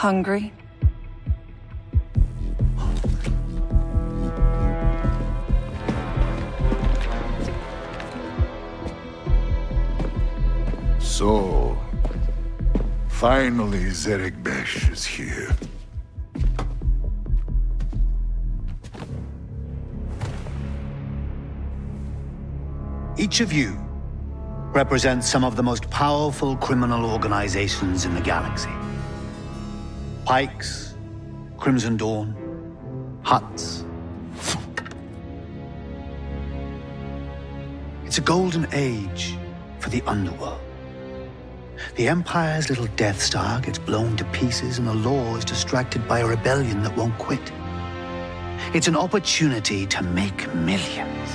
Hungry? So, finally Zerek Besh is here. Each of you represents some of the most powerful criminal organizations in the galaxy. Pikes, Crimson Dawn, Huts. It's a golden age for the underworld. The Empire's little Death Star gets blown to pieces and the law is distracted by a rebellion that won't quit. It's an opportunity to make millions.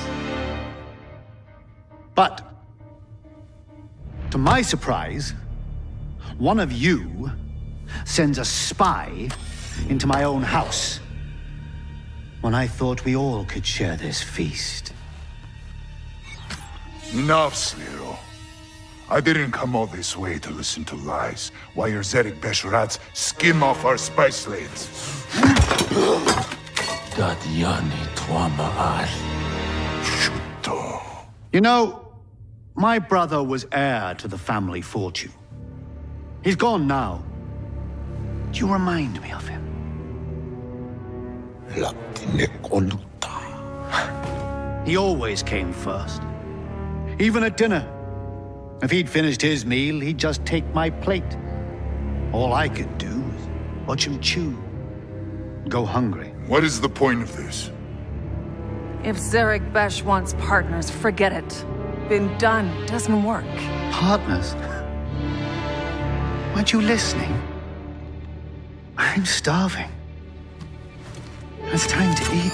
But, to my surprise, one of you sends a spy into my own house when I thought we all could share this feast. Enough, Sliro. I didn't come all this way to listen to lies, while your Zerek Besh rats skim off our spice lanes. Dadyani Twamaal. Shuto. You know, my brother was heir to the family fortune. He's gone now. Do you remind me of him? He always came first. Even at dinner. If he'd finished his meal, he'd just take my plate. All I could do was watch him chew. Go hungry. What is the point of this? If Zarek Besh wants partners, forget it. Been done. Doesn't work. Partners? Weren't you listening? I'm starving. It's time to eat.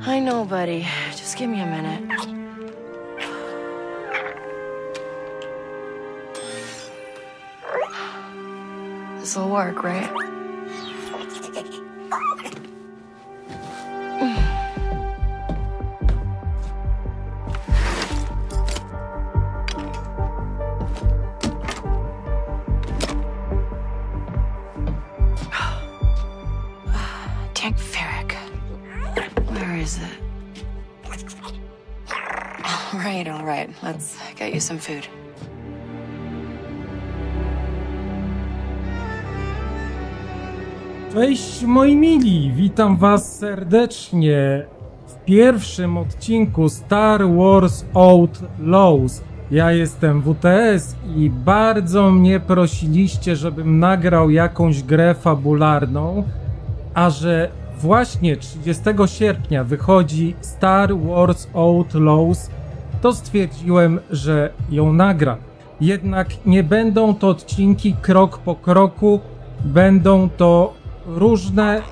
I know, buddy. Just give me a minute. Work, right? Tank Ferric. Where is it? All right, all right. Let's get you some food. Cześć moi mili, witam was serdecznie w pierwszym odcinku Star Wars Outlaws. Ja jestem WTS i bardzo mnie prosiliście, żebym nagrał jakąś grę fabularną, a że właśnie 30 sierpnia wychodzi Star Wars Outlaws, to stwierdziłem, że ją nagram. Jednak nie będą to odcinki krok po kroku, będą to różne.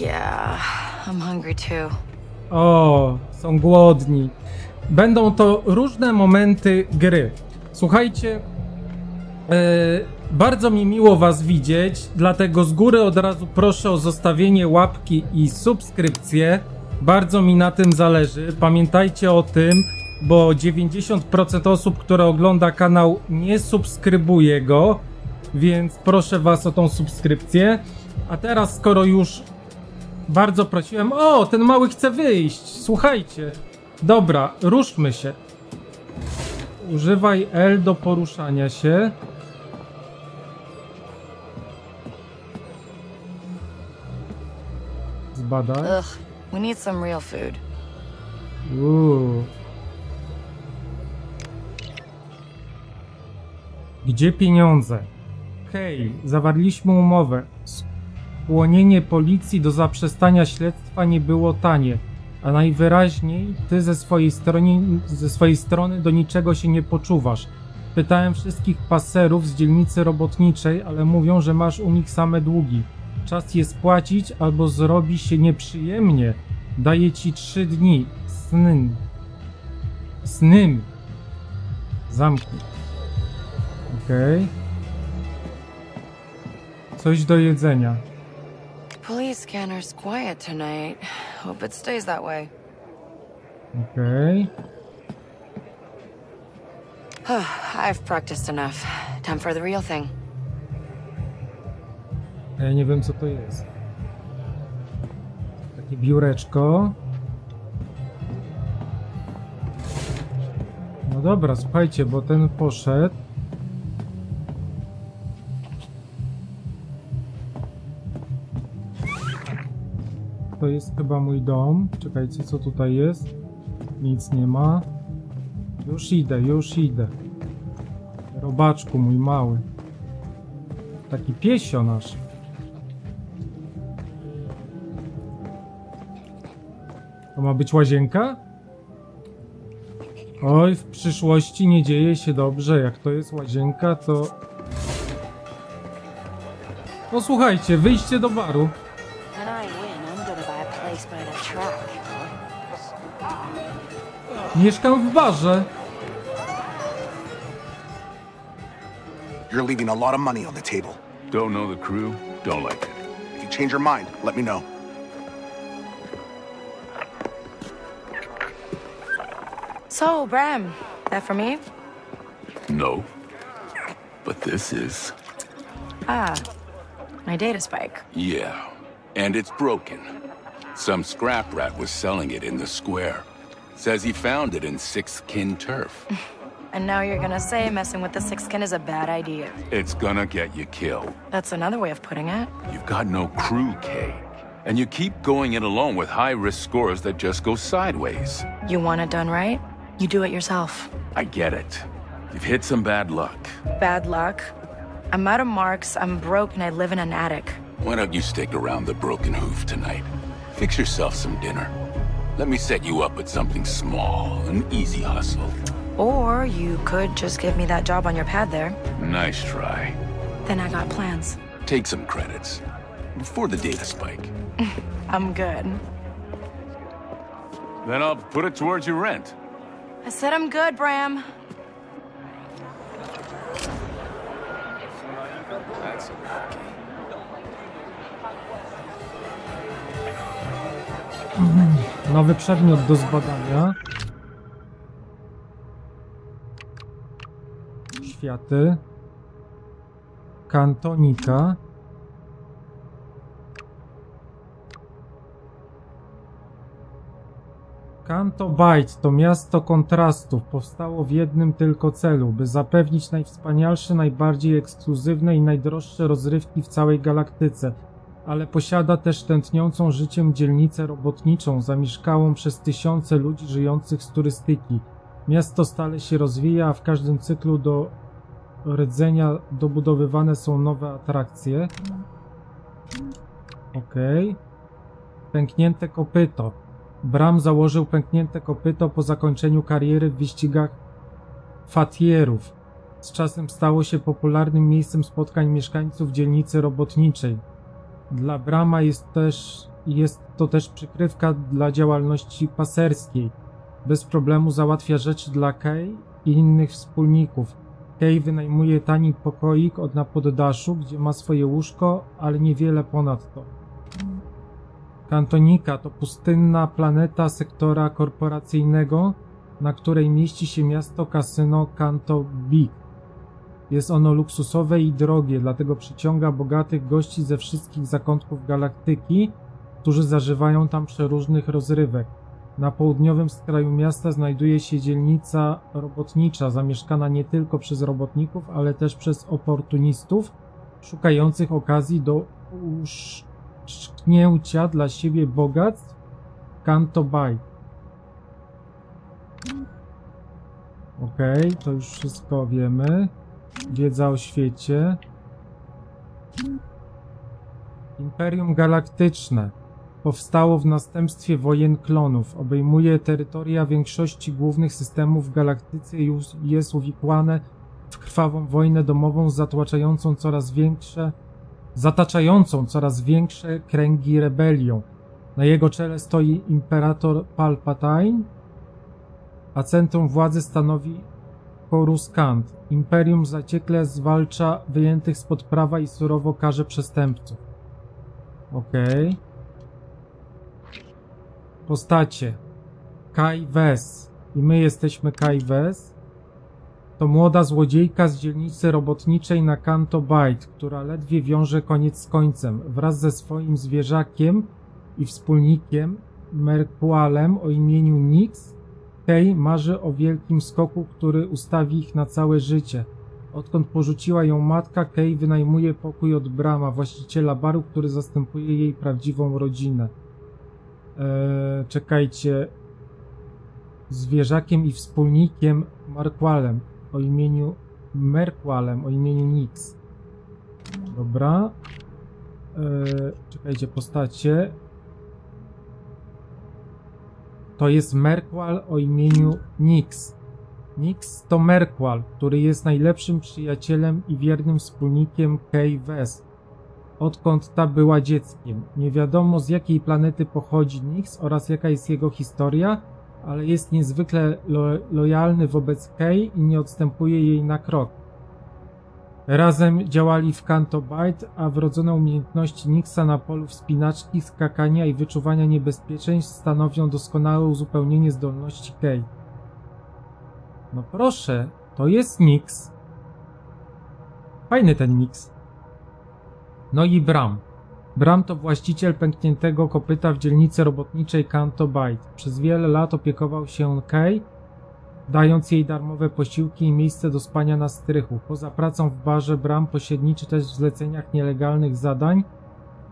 Yeah, I'm hungry too. O, są głodni. Będą to różne momenty gry. Słuchajcie, e, bardzo mi miło Was widzieć, dlatego z góry od razu proszę o zostawienie łapki i subskrypcję. Bardzo mi na tym zależy. Pamiętajcie o tym, bo 90% osób, które ogląda kanał, nie subskrybuje go, więc proszę Was o tą subskrypcję. A teraz, skoro już bardzo prosiłem. O, ten mały chce wyjść. Słuchajcie. Dobra, ruszmy się. Używaj L do poruszania się. Zbadaj. Ugh, we need some real food. Uuu. Gdzie pieniądze? Hej, zawarliśmy umowę. Skłonienie policji do zaprzestania śledztwa nie było tanie, a najwyraźniej ty ze swojej, ze swojej strony do niczego się nie poczuwasz. Pytałem wszystkich paserów z dzielnicy robotniczej, ale mówią, że masz u nich same długi. Czas je spłacić, albo zrobi się nieprzyjemnie. Daję ci trzy dni. Snym. Snym. Zamknij. Okej. Coś do jedzenia. Police scanner's quiet tonight. Hope it stays that way. Okej. I've practiced enough. Time for the real thing. Ja nie wiem co to jest. Takie biureczko. No dobra, słuchajcie, bo ten poszedł. To jest chyba mój dom. Czekajcie, co tutaj jest? Nic nie ma. Już idę, już idę. Robaczku, mój mały. Taki piesio nasz. To ma być łazienka? Oj, w przyszłości nie dzieje się dobrze. Jak to jest łazienka, to... No słuchajcie, wyjście do baru. Mieszkam w barze. You're leaving a lot of money on the table. Don't know the crew, don't like it. If you change your mind, let me know. So, Bram, that for me? No. But this is. Ah, my data spike. Yeah. And it's broken. Some scrap rat was selling it in the square. Says he found it in Sixth Kin turf. And now you're gonna say messing with the six skin is a bad idea. It's gonna get you killed. That's another way of putting it. You've got no crew, Kay. And you keep going it alone with high risk scores that just go sideways. You want it done right? You do it yourself. I get it. You've hit some bad luck. Bad luck. I'm out of marks, I'm broke, and I live in an attic. Why don't you stick around the Broken Hoof tonight? Fix yourself some dinner. Let me set you up with something small, an easy hustle. Or you could just give me that job on your pad there. Nice try. Then I got plans. Take some credits. Before the data spike. I'm good. Then I'll put it towards your rent. I said I'm good, Bram. That's Nowy przedmiot do zbadania. Światy. Kantonika. Kanto Bight to miasto kontrastów. Powstało w jednym tylko celu, by zapewnić najwspanialsze, najbardziej ekskluzywne i najdroższe rozrywki w całej galaktyce ale posiada też tętniącą życiem dzielnicę robotniczą, zamieszkałą przez tysiące ludzi żyjących z turystyki. Miasto stale się rozwija, a w każdym cyklu do rdzenia dobudowywane są nowe atrakcje. Okej. Pęknięte kopyto. Bram założył pęknięte kopyto po zakończeniu kariery w wyścigach fatierów. Z czasem stało się popularnym miejscem spotkań mieszkańców dzielnicy robotniczej. Dla Brama jest też jest to też przykrywka dla działalności paserskiej. Bez problemu załatwia rzeczy dla Kay i innych wspólników. Kay wynajmuje tani pokoik od na poddaszu, gdzie ma swoje łóżko, ale niewiele ponadto. Kantonika to pustynna planeta sektora korporacyjnego, na której mieści się miasto kasyno Kanto Big. Jest ono luksusowe i drogie, dlatego przyciąga bogatych gości ze wszystkich zakątków galaktyki, którzy zażywają tam przeróżnych rozrywek. Na południowym skraju miasta znajduje się dzielnica robotnicza, zamieszkana nie tylko przez robotników, ale też przez oportunistów szukających okazji do uszczknięcia dla siebie bogactw Kanto Bay. Okej, to już wszystko wiemy. Wiedza o świecie. Imperium Galaktyczne powstało w następstwie wojen klonów. Obejmuje terytoria większości głównych systemów w galaktyce i jest uwikłane w krwawą wojnę domową zatłaczającą coraz większe zataczającą coraz większe kręgi rebelią. Na jego czele stoi imperator Palpatine, a centrum władzy stanowi Koruskant. Imperium zaciekle zwalcza wyjętych spod prawa i surowo karze przestępców. Okej. Postacie. Kai Wes. I my jesteśmy Kai Wes. To młoda złodziejka z dzielnicy robotniczej na Kanto Bight, która ledwie wiąże koniec z końcem. Wraz ze swoim zwierzakiem i wspólnikiem Merkualem o imieniu Nix, Kay marzy o wielkim skoku, który ustawi ich na całe życie. Odkąd porzuciła ją matka, Kay wynajmuje pokój od Brama, właściciela baru, który zastępuje jej prawdziwą rodzinę. Eee, czekajcie. Zwierzakiem i wspólnikiem Marqualem o imieniu Merqualem o imieniu Nix. Dobra. Eee, czekajcie, postacie. To jest Merqual o imieniu Nix. Nix to Merqual, który jest najlepszym przyjacielem i wiernym wspólnikiem Kay West. Odkąd ta była dzieckiem. Nie wiadomo z jakiej planety pochodzi Nix oraz jaka jest jego historia, ale jest niezwykle lo lojalny wobec Kay i nie odstępuje jej na krok. Razem działali w Kanto Bight, a wrodzone umiejętności Nixa na polu wspinaczki, skakania i wyczuwania niebezpieczeństw stanowią doskonałe uzupełnienie zdolności Kay. No proszę, to jest Nix. Fajny ten Nix. No i Bram. Bram to właściciel pękniętego kopyta w dzielnicy robotniczej Kanto Bight. Przez wiele lat opiekował się Kay, dając jej darmowe posiłki i miejsce do spania na strychu. Poza pracą w barze Bram pośredniczy też w zleceniach nielegalnych zadań.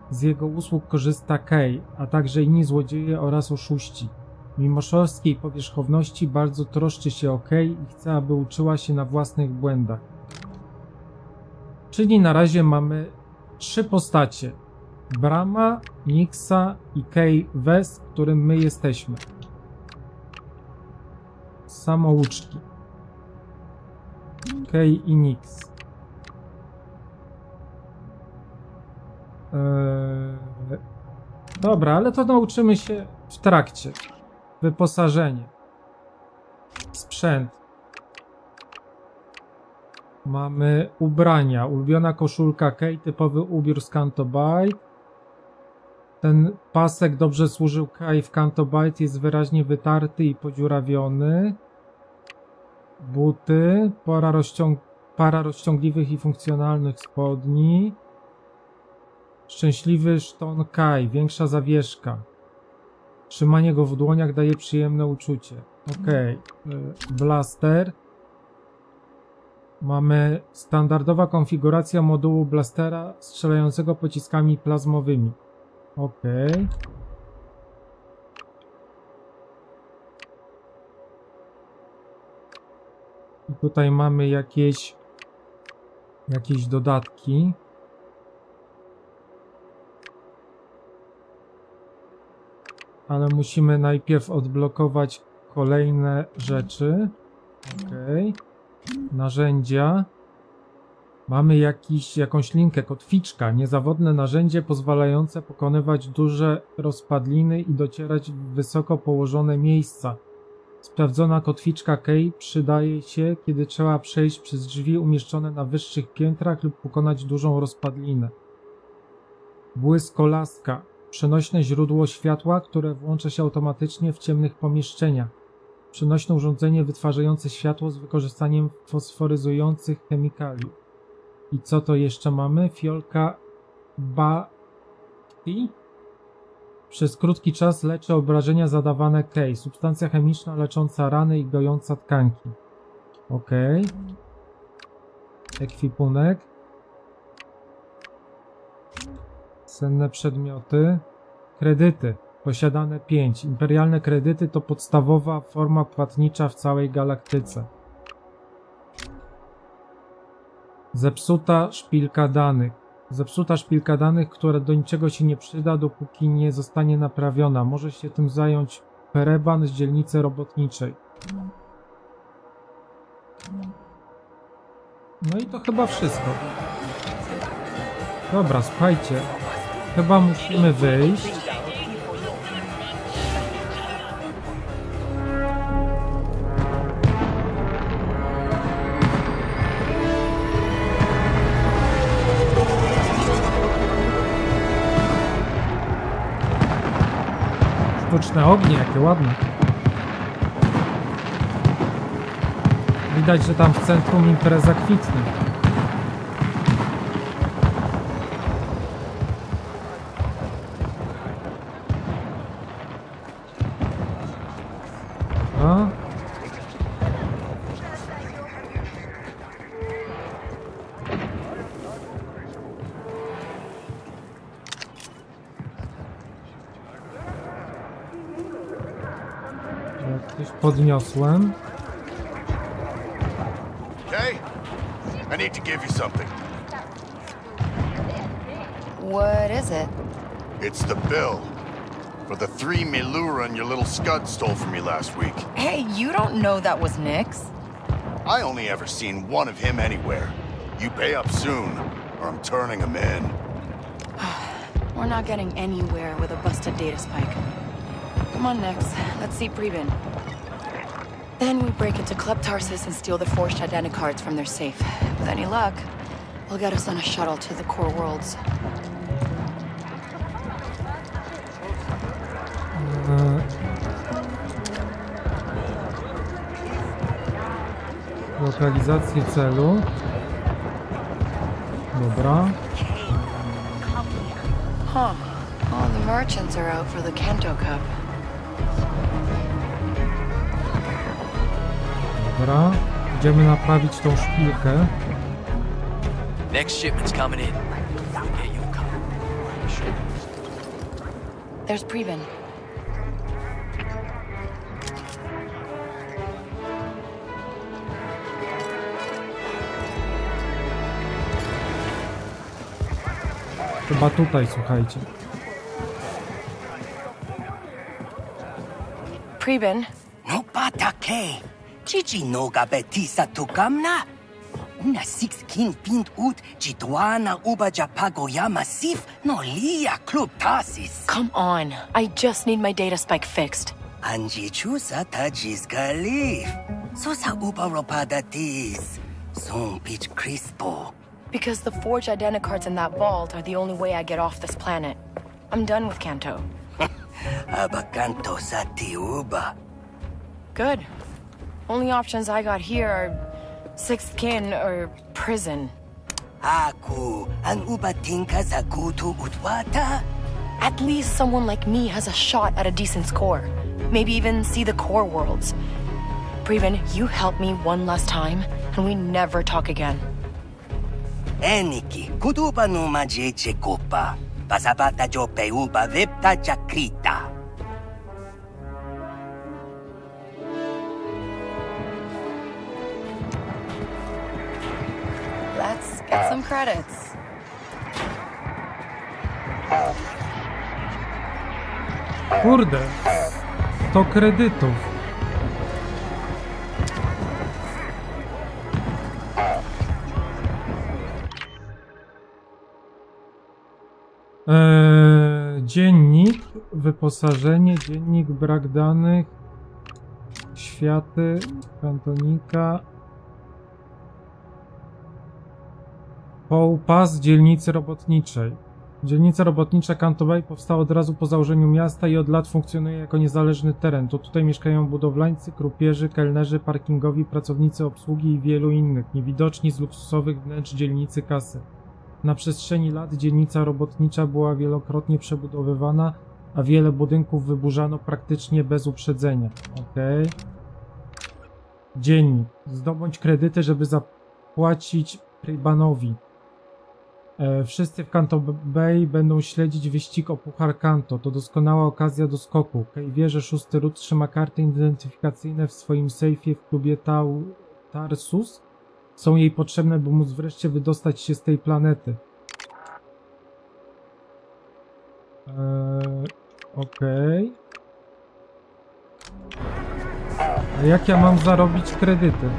Z jego usług korzysta Kay, a także inni złodzieje oraz oszuści. Mimo szorstkiej powierzchowności bardzo troszczy się o Kay i chce, aby uczyła się na własnych błędach. Czyli na razie mamy trzy postacie. Brama, Nixa i Kay West, którym my jesteśmy. Samouczki. Kay i Nix. Eee, dobra, ale to nauczymy się w trakcie. Wyposażenie. Sprzęt. Mamy ubrania. Ulubiona koszulka Kay, typowy ubiór z Kanto Bight. Ten pasek dobrze służył Kai w Kanto Bight, jest wyraźnie wytarty i podziurawiony. Buty, para, rozciąg para rozciągliwych i funkcjonalnych spodni. Szczęśliwy szton Kai, większa zawieszka. Trzymanie go w dłoniach daje przyjemne uczucie. Ok, blaster. Mamy standardowa konfiguracja modułu blastera strzelającego pociskami plazmowymi. Ok. I tutaj mamy jakieś jakieś dodatki. Ale musimy najpierw odblokować kolejne rzeczy. Ok. Narzędzia. Mamy jakiś, jakąś linkę, kotwiczka, niezawodne narzędzie pozwalające pokonywać duże rozpadliny i docierać w wysoko położone miejsca. Sprawdzona kotwiczka Key przydaje się, kiedy trzeba przejść przez drzwi umieszczone na wyższych piętrach lub pokonać dużą rozpadlinę. Błyskolaska. Przenośne źródło światła, które włącza się automatycznie w ciemnych pomieszczeniach. Przenośne urządzenie wytwarzające światło z wykorzystaniem fosforyzujących chemikaliów. I co to jeszcze mamy? Fiolka Bati. Przez krótki czas leczy obrażenia zadawane Kej. Substancja chemiczna lecząca rany i gojąca tkanki. Ok. Ekwipunek. Cenne przedmioty. Kredyty. Posiadane 5. Imperialne kredyty to podstawowa forma płatnicza w całej galaktyce. Zepsuta szpilka danych. Zepsuta szpilka danych, która do niczego się nie przyda, dopóki nie zostanie naprawiona. Może się tym zająć Pereban z dzielnicy robotniczej. No i to chyba wszystko. Dobra, słuchajcie. Chyba musimy wyjść. Sztuczne ognie, jakie ładne. Widać, że tam w centrum impreza kwitnie. Podniosłem. Okay? I need to give you something. What is it? It's the bill. For the three Milurun your little scud stole from me last week. Hey, you don't know that was Nick's. I only ever seen one of him anywhere. You pay up soon, or I'm turning him in. We're not getting anywhere with a busted data spike. Come on, Nix. Let's see Preben. Then we break into Club Tarsus and steal the forged identicards from their safe. With any luck, we'll get us on a shuttle to the core worlds. Uh, e, Lokalizację celu. Dobra. Huh. All the merchants are out for the Kanto Cup. Dobra. Idziemy naprawić tą szpilkę. Next shipment's coming in. There's Preben. Chyba tutaj, słuchajcie. Preben, No patake. Chichi no gabetisa tukamna. Una pint ut chituana uba japagoyama sif no lia club tasis. come on. I just need my data spike fixed. Anji chusa tajis galif. Sosa uba ropada tis. Son pitch crispo. Because the forged identicards in that vault are the only way I get off this planet. I'm done with Kanto. Abakanto sa ti uba. Good. Only options I got here are sixth kin or prison. Aku ang uba tingka sa utwata. At least someone like me has a shot at a decent score. Maybe even see the core worlds. Preben, you help me one last time, and we never talk again. Eniki, kutuba no majeche kopa. Pasabata jo vepta chakrita. Get some credits. Kurde. To kredytów. Eee, dziennik, wyposażenie, dziennik, brak danych, światy, kantonika, Połpas dzielnicy robotniczej. Dzielnica robotnicza Canto Bay powstała od razu po założeniu miasta i od lat funkcjonuje jako niezależny teren. To tutaj mieszkają budowlańcy, krupierzy, kelnerzy, parkingowi, pracownicy obsługi i wielu innych, niewidoczni z luksusowych wnętrz dzielnicy kasy. Na przestrzeni lat dzielnica robotnicza była wielokrotnie przebudowywana, a wiele budynków wyburzano praktycznie bez uprzedzenia. Okej. Dziennik. Zdobądź kredyty, żeby zapłacić Prybanowi. E, Wszyscy w Kanto Bay będą śledzić wyścig o Puchar Kanto. To doskonała okazja do skoku. Kej wie, że szósty ród trzyma karty identyfikacyjne w swoim sejfie w klubie Tau Tarsus. Są jej potrzebne, by móc wreszcie wydostać się z tej planety. Eee, Okej. A jak ja mam zarobić kredyty?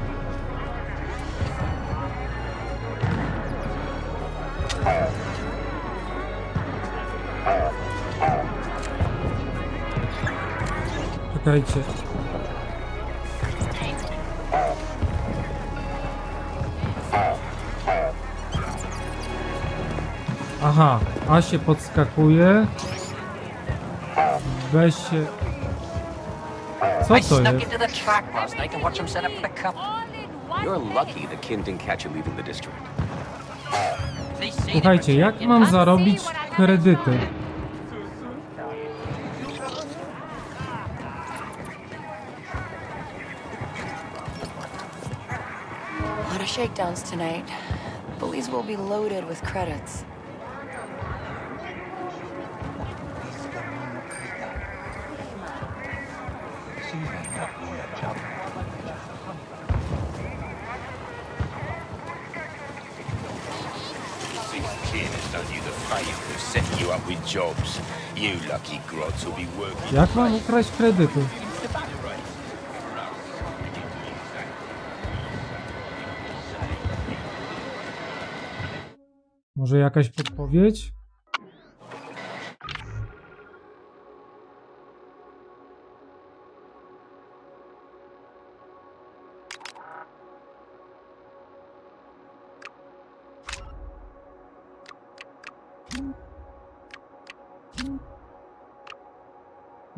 Czekajcie. Aha, A się podskakuje. B się Co I to snuck jest? into the track last night to watch him set up for the cup. You're lucky the kin didn't catch you leaving the district. They say Słuchajcie, jak mam zarobić kredyty? Shakedowns tonight. Bullies will be loaded with credits. This kid has done Może jakaś podpowiedź?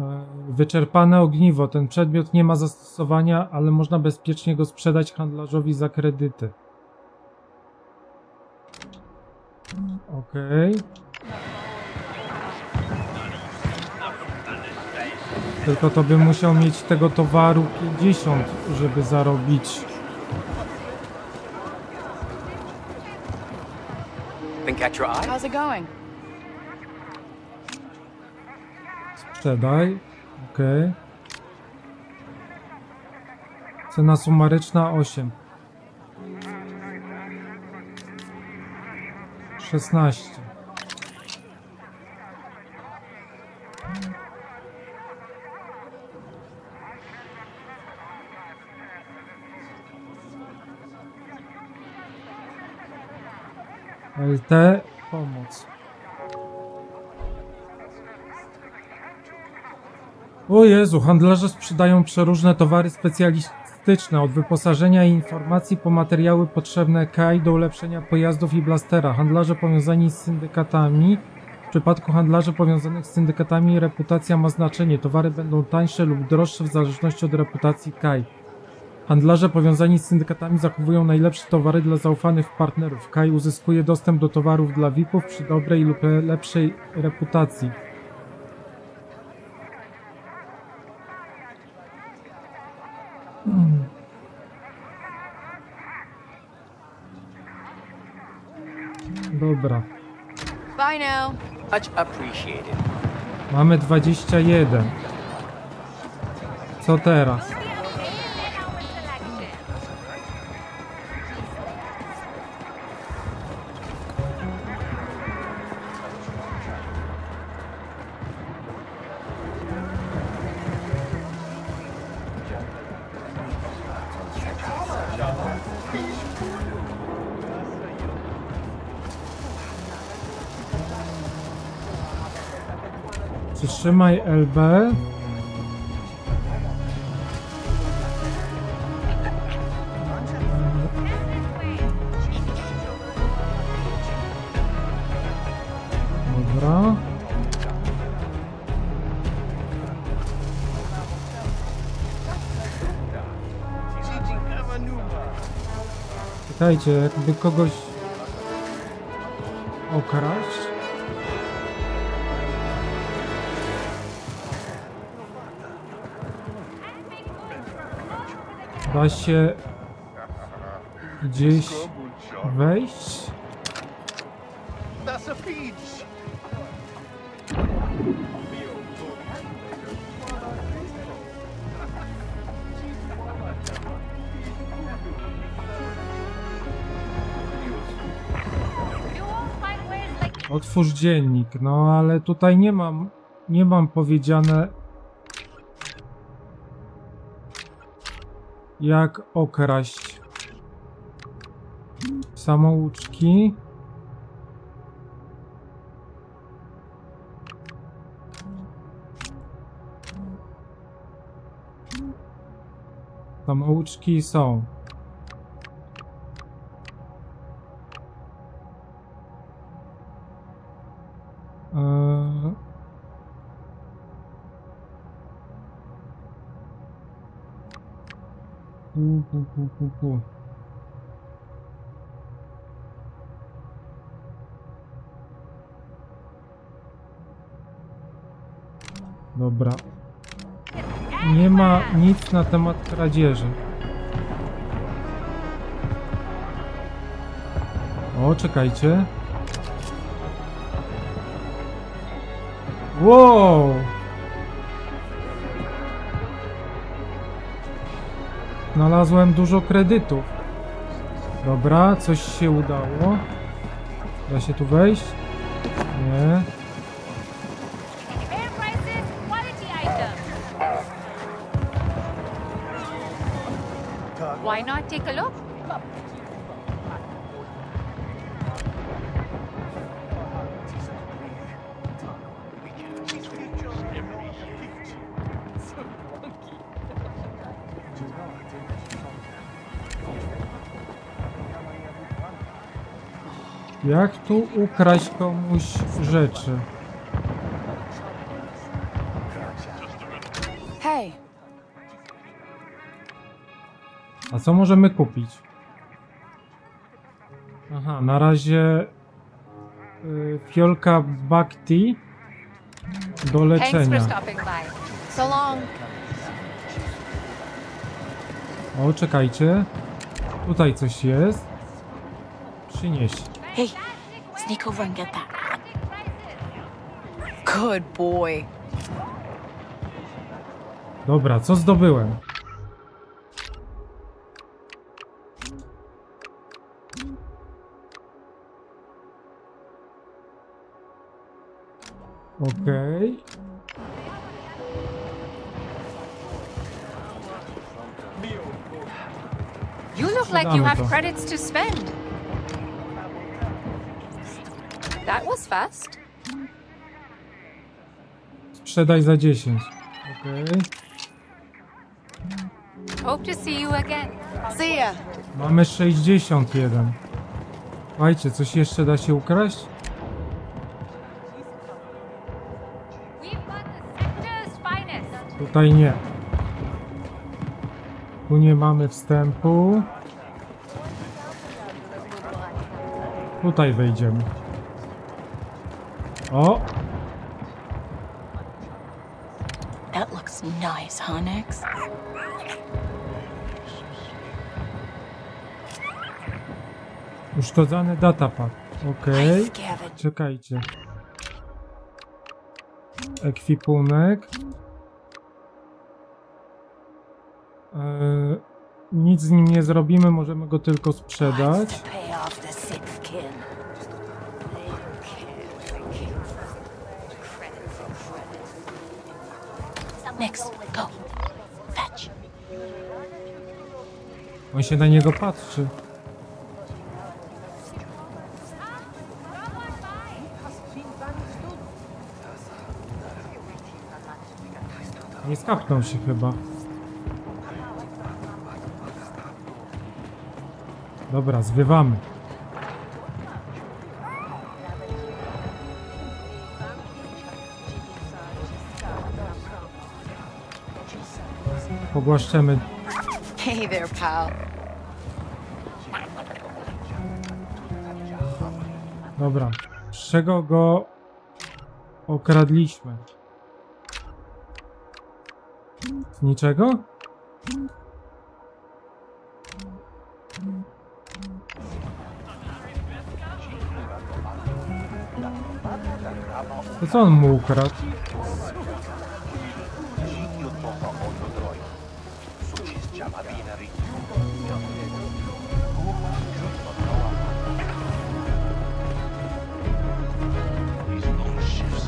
E, Wyczerpane ogniwo. Ten przedmiot nie ma zastosowania, ale można bezpiecznie go sprzedać handlarzowi za kredyty. Okej. Tylko to bym musiał mieć tego towaru 50, żeby zarobić. How's it going? Sprzedaj. Okej. Cena sumaryczna 8. 16. LT pomoc. O Jezu, handlarze sprzedają przeróżne towary specjalistyczne, od wyposażenia i informacji po materiały potrzebne KAI do ulepszenia pojazdów i blastera. Handlarze powiązani z syndykatami. W przypadku handlarzy powiązanych z syndykatami reputacja ma znaczenie. Towary będą tańsze lub droższe w zależności od reputacji KAI. Handlarze powiązani z syndykatami zachowują najlepsze towary dla zaufanych partnerów. KAI uzyskuje dostęp do towarów dla VIP-ów przy dobrej lub lepszej reputacji. Dobra, Bye now. Much appreciated. mamy 21. Co teraz? Przytrzymaj LB. Dobra. Czekajcie, jakby kogoś okraść. Da się gdzieś wejść? Otwórz dziennik. No ale tutaj nie mam, nie mam powiedziane jak okraść samouczki. Samouczki są. Dobra. Nie ma nic na temat kradzieży. O, czekajcie. Wow! Znalazłem dużo kredytów. Dobra, coś się udało. Da się tu wejść? Nie. Why not take a tu ukraść komuś rzeczy? Hey, A co możemy kupić? Aha, na razie y, fiolka Bhakti do leczenia. O, czekajcie. Tutaj coś jest. Przynieś. Hey, sneak over and get that. Good boy. Dobra, co zdobyłem? Okej. You look like you have credits to spend. That was fast. Sprzedaj za 10. Okej. Hope to see you again. See ya. Mamy 61. Słuchajcie, coś jeszcze da się ukraść? We've got the sector's finest. Tutaj nie. Tu nie mamy wstępu. Tutaj wejdziemy. O! That looks nice, huh, Nix? Uszkodzony. Okej. Gavin. Czekajcie. Ekwipunek. Eee, nic z nim nie zrobimy, możemy go tylko sprzedać. Nix, go. Fetch. On się na niego patrzy. Nie skapnął się chyba. Dobra, zwywamy. Pogłaszczemy Hey there, pal. Dobra. Z czego go okradliśmy? Z niczego? To co on mu ukradł?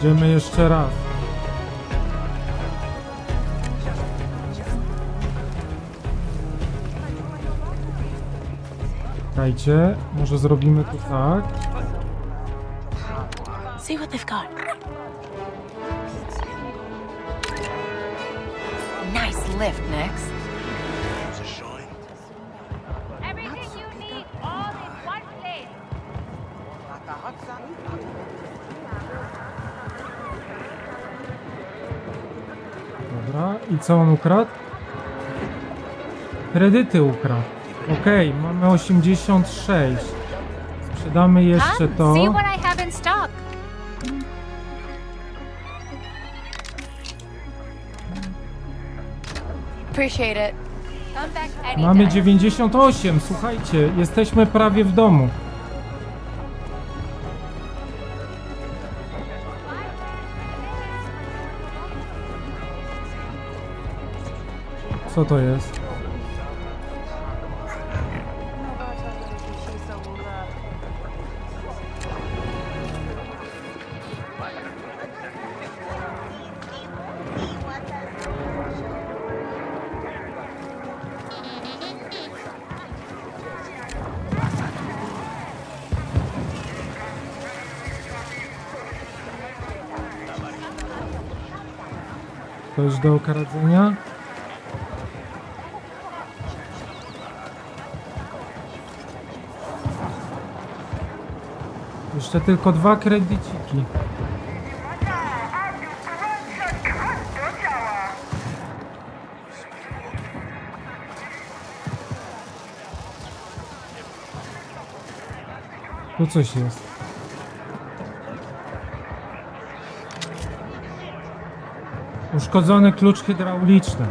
Idziemy jeszcze raz. Czekajcie, może zrobimy to tak. See what they've got. Nice lift, Nix. Co on ukradł? Kredyty ukradł. Okej, mamy 86. Sprzedamy jeszcze to. Mamy 98, słuchajcie, jesteśmy prawie w domu. Co to jest? Coś do okradzenia? Jeszcze tylko dwa kredyciki. Tu coś jest. Uszkodzony klucz hydrauliczny.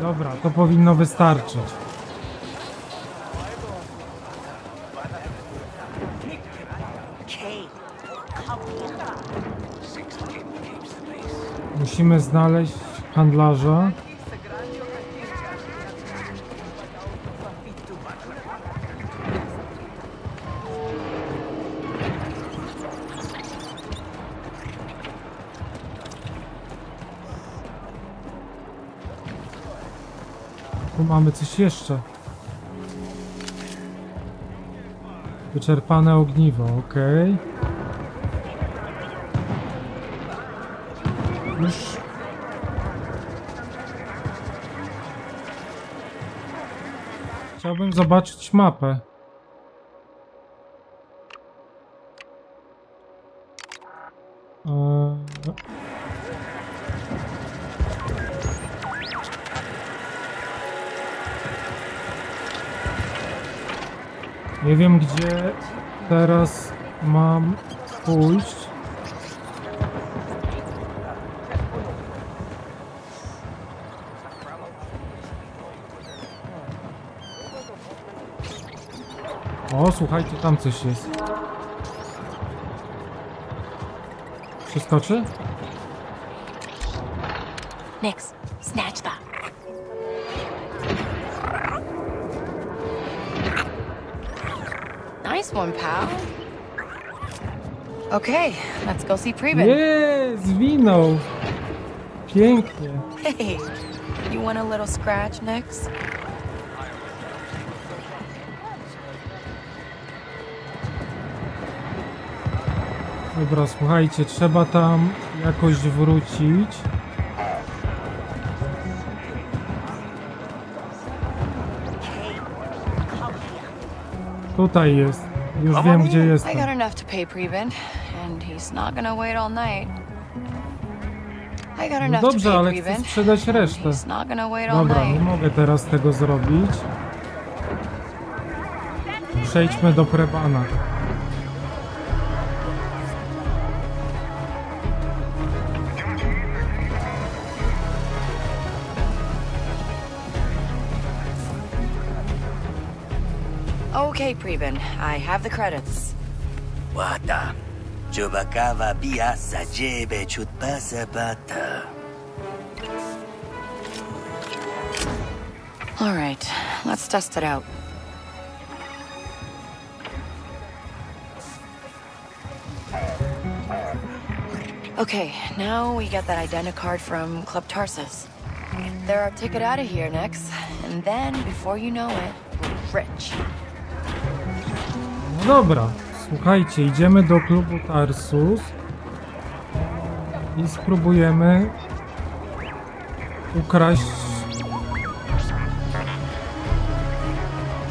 Dobra, to powinno wystarczyć. Musimy znaleźć handlarza. Tu mamy coś jeszcze. Wyczerpane ogniwo, ok. Już. Chciałbym zobaczyć mapę. Eee... Nie wiem gdzie teraz tam coś jest. Przeskoczy? Nix, snatch that. Nice one, pal. Okay, let's go see Preben. Nie, zwinął. Pięknie. Hey, you want a little scratch, Nix? Dobra, słuchajcie, trzeba tam jakoś wrócić. Tutaj jest. Już wiem gdzie I got jestem. enough to pay Preben, and he's not gonna wait all night. I got No enough to dobrze, pay ale chcę sprzedać resztę. He's not gonna wait all Dobra, nie night. mogę teraz tego zrobić. Przejdźmy do Prebana. Okay, Preben, I have the credits. Wata. Chubakava bia sajebe chutpasa bata. All right, let's test it out. Okay, now we get that identicard from Club Tarsus. They're our ticket out of here next, and then, before you know it, we're rich. Dobra, słuchajcie, idziemy do klubu Tarsus i spróbujemy ukraść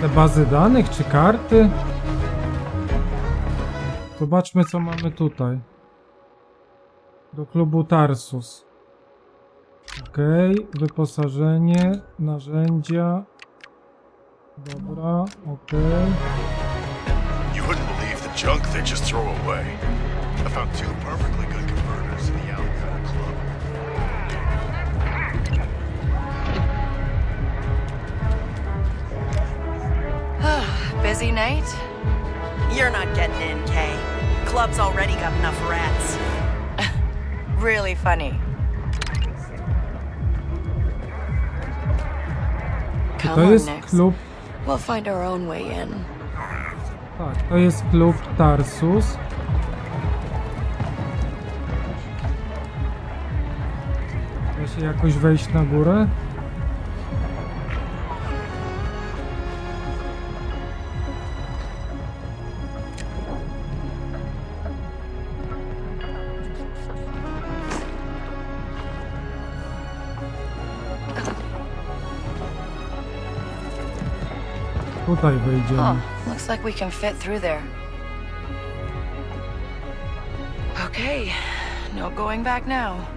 te bazy danych czy karty. Zobaczmy co mamy tutaj. Do klubu Tarsus. Okej, wyposażenie, narzędzia. Dobra, okej. Junk they just throw away. I found two perfectly good converters in the Alcott Club. Busy night? You're not getting in, Kay. Club's already got enough rats. Really funny. Come on, jest Nix. We'll find our own way in. Tak, to jest klub Tarsus. Da się jakoś wejść na górę? Huh. Oh, looks like we can fit through there. Okay. No going back now.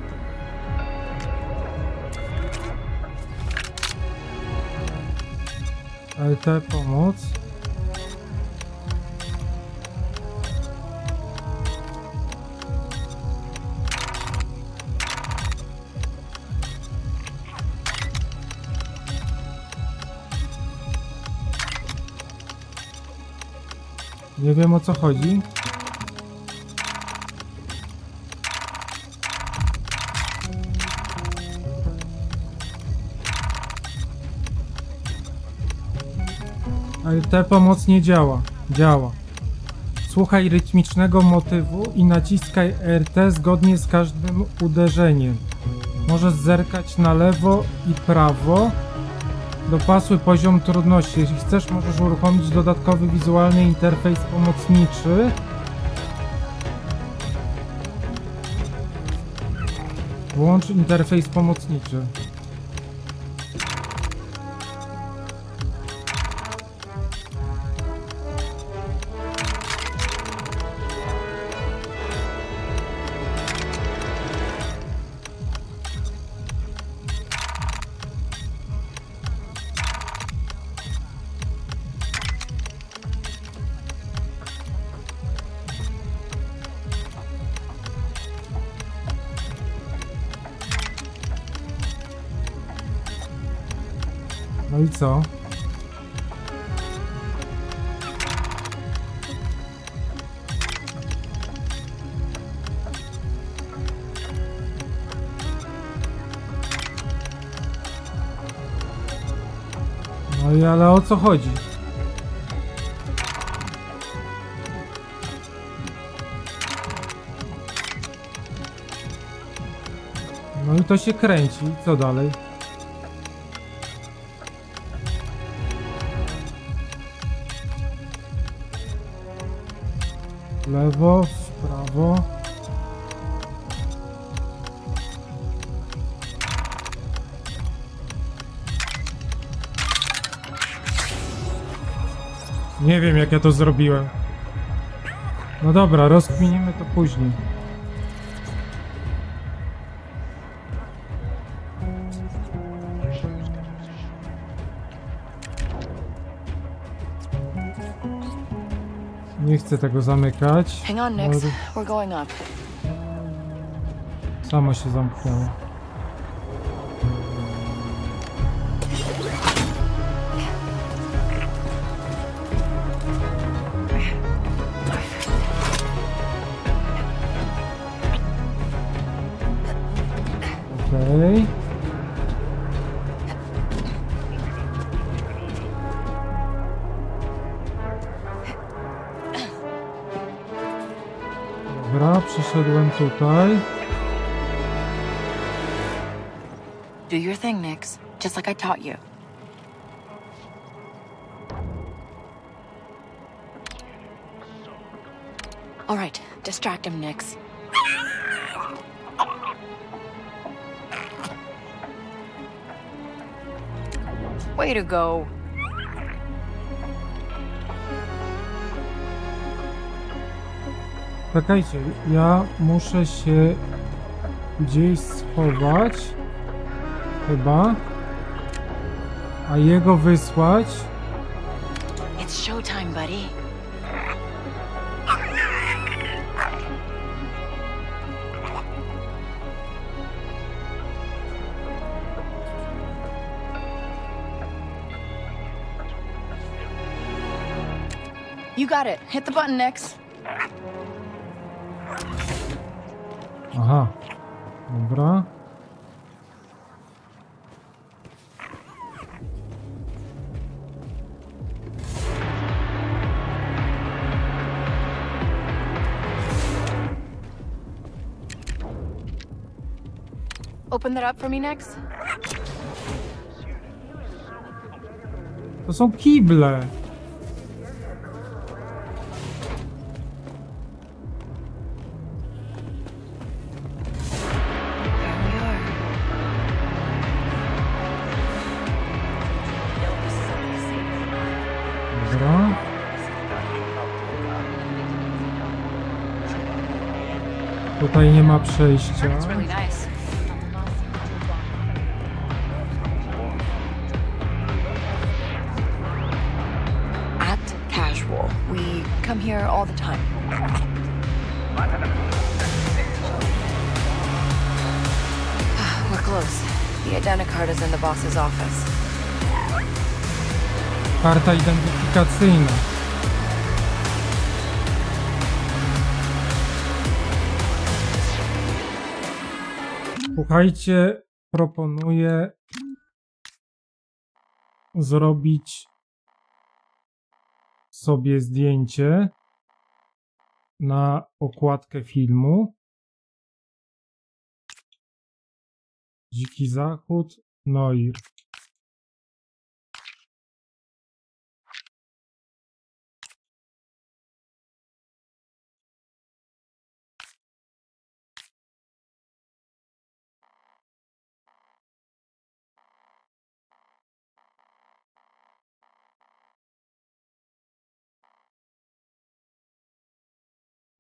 LT pomoc. Nie wiem o co chodzi. Ale ta pomoc nie działa. Działa. Słuchaj rytmicznego motywu i naciskaj RT zgodnie z każdym uderzeniem. Możesz zerkać na lewo i prawo. Dopasuj poziom trudności. Jeśli chcesz, możesz uruchomić dodatkowy wizualny interfejs pomocniczy. Włącz interfejs pomocniczy. No i co? No i ale o co chodzi? No i to się kręci. Co dalej? Lewo, w prawo. Nie wiem jak ja to zrobiłem. No dobra, rozkminimy to później. Chcę tego zamykać. Hang on, Nix. We're going up. Samo się zamknęło. Tutaj. Do your thing, Nix. Just like I taught you. All right, distract him, Nix. Way to go. Czekajcie, ja muszę się gdzieś schować. Chyba. A jego wysłać. It's showtime, buddy. You got it. Hit the button, Nix. Open that up for me, Nix. To są kible. Tutaj nie ma przejścia. The time. We're close. The identicard is in the boss's office. Karta identyfikacyjna. Słuchajcie, proponuję zrobić sobie zdjęcie na okładkę filmu. Dziki Zachód, Noir.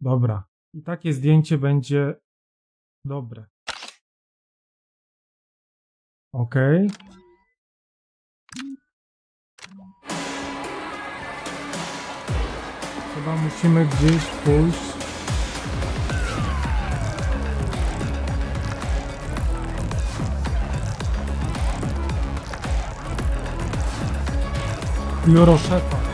Dobra. I takie zdjęcie będzie dobre. Ok. Chyba musimy gdzieś pójść. Biuro szefa.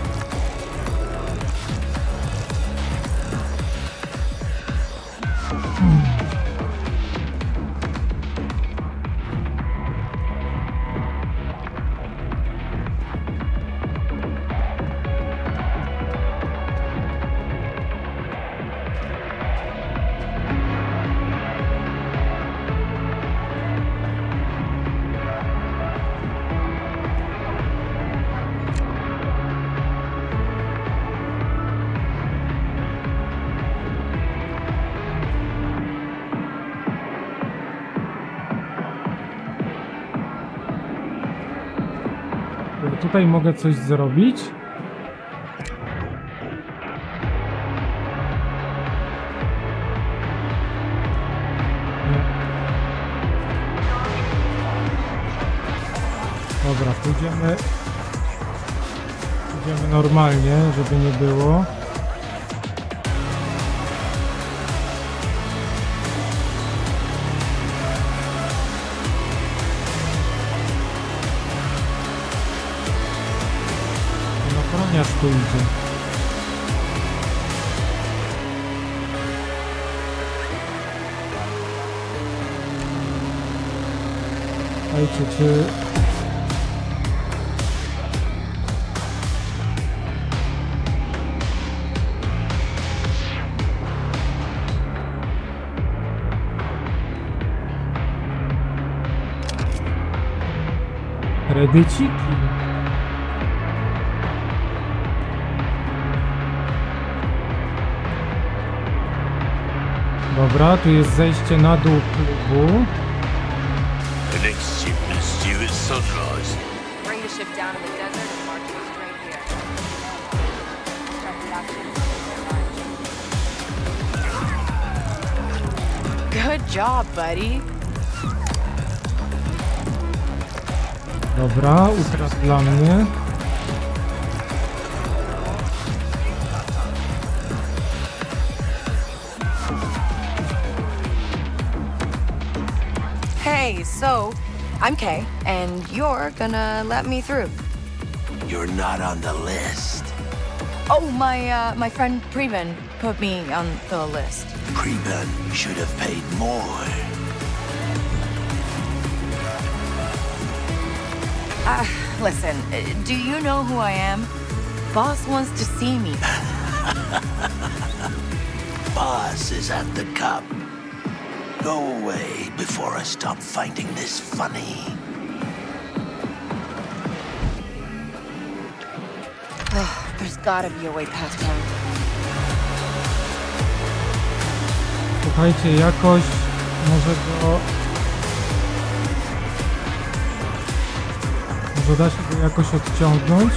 Tutaj mogę coś zrobić. Dobra, pójdziemy. Pójdziemy normalnie, żeby nie było. Ochroniarz tu idzie. Słuchajcie, czy... Dobra, tu jest zejście na dół klubu. The next shipment's due at sunrise. Bring the ship down in the desert and march it straight here. Start the action. Good job, buddy. Dobra, ukradł dla mnie. So I'm Kay, and you're gonna let me through. You're not on the list. Oh, my uh, my friend Preben put me on the list. Preben should have paid more. Uh, listen, uh, do you know who I am? Boss wants to see me. Boss is at the cup. Go away before I stop finding this funny. Ugh, There's gotta be a way past him. Słuchajcie, jakoś może go... Może da się go jakoś odciągnąć?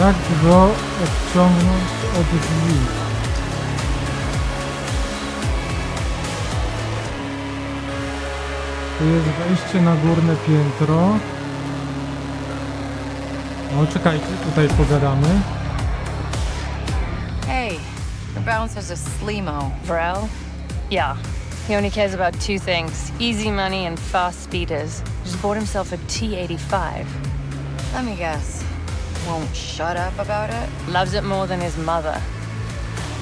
Jak go odciągnąć od drzwi? Tu jest wejście na górne piętro. No czekajcie, tutaj pogadamy. Hey, the bouncer's a slimo. Varel? Yeah. He only cares about two things easy money and fast speeders. Just bought himself a T 85. Let me guess. Won't shut up about it? Loves it more than his mother.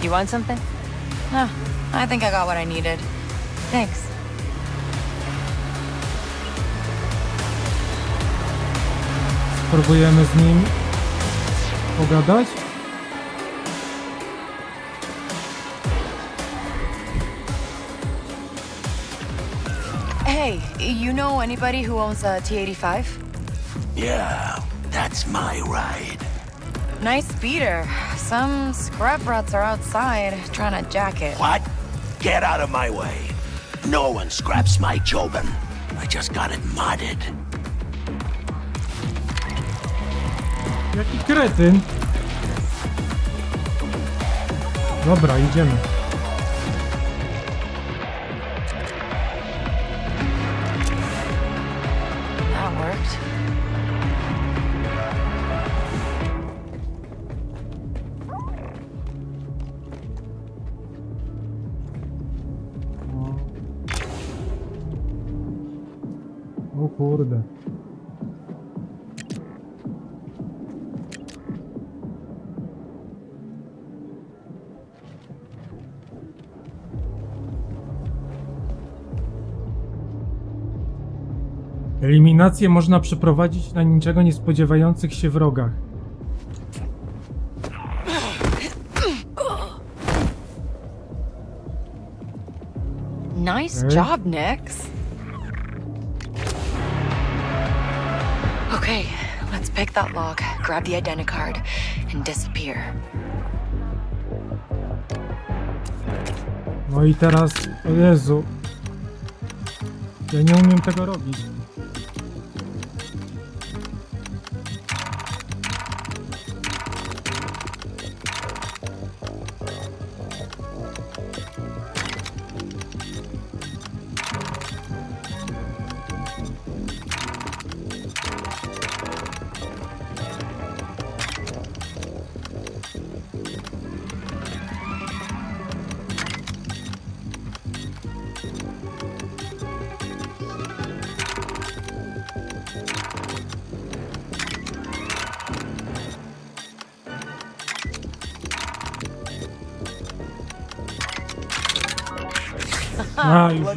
You want something? No, I think I got what I needed. Thanks. Spróbujemy z nim pogadać. Hey, you know anybody who owns a T85? Yeah, that's my ride. Nice beater. Some scrap rats are outside trying to jack it. What? Get out of my way. No one scraps my Jobin. I just got it modded. Jaki kretyn. Dobra, idziemy. Kurde. Eliminację można przeprowadzić na niczego nie spodziewających się wrogach. Nice Okay. job, Nix. That grab the identicard, and disappear. No i teraz, o Jezu. Ja nie umiem tego.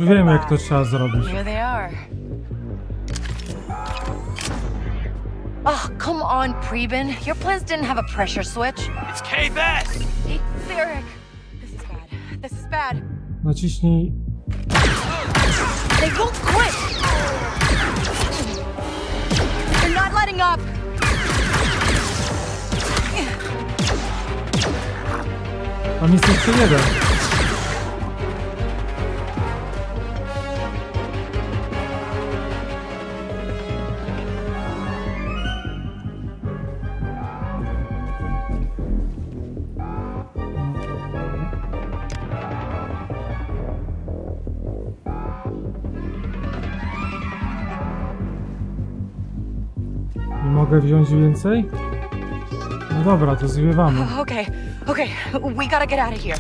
Wiem jak to trzeba zrobić. Here they are. Oh, come on, Preben. Your plans didn't have a pressure switch. It's! Hey, Derek. This is bad. This is bad. Naciśnij They won't quit! They're not letting up! Tam jest jeszcze jeden. Wziąć więcej? No dobra, to zwiewamy. Okay, okay, we gotta get out of here.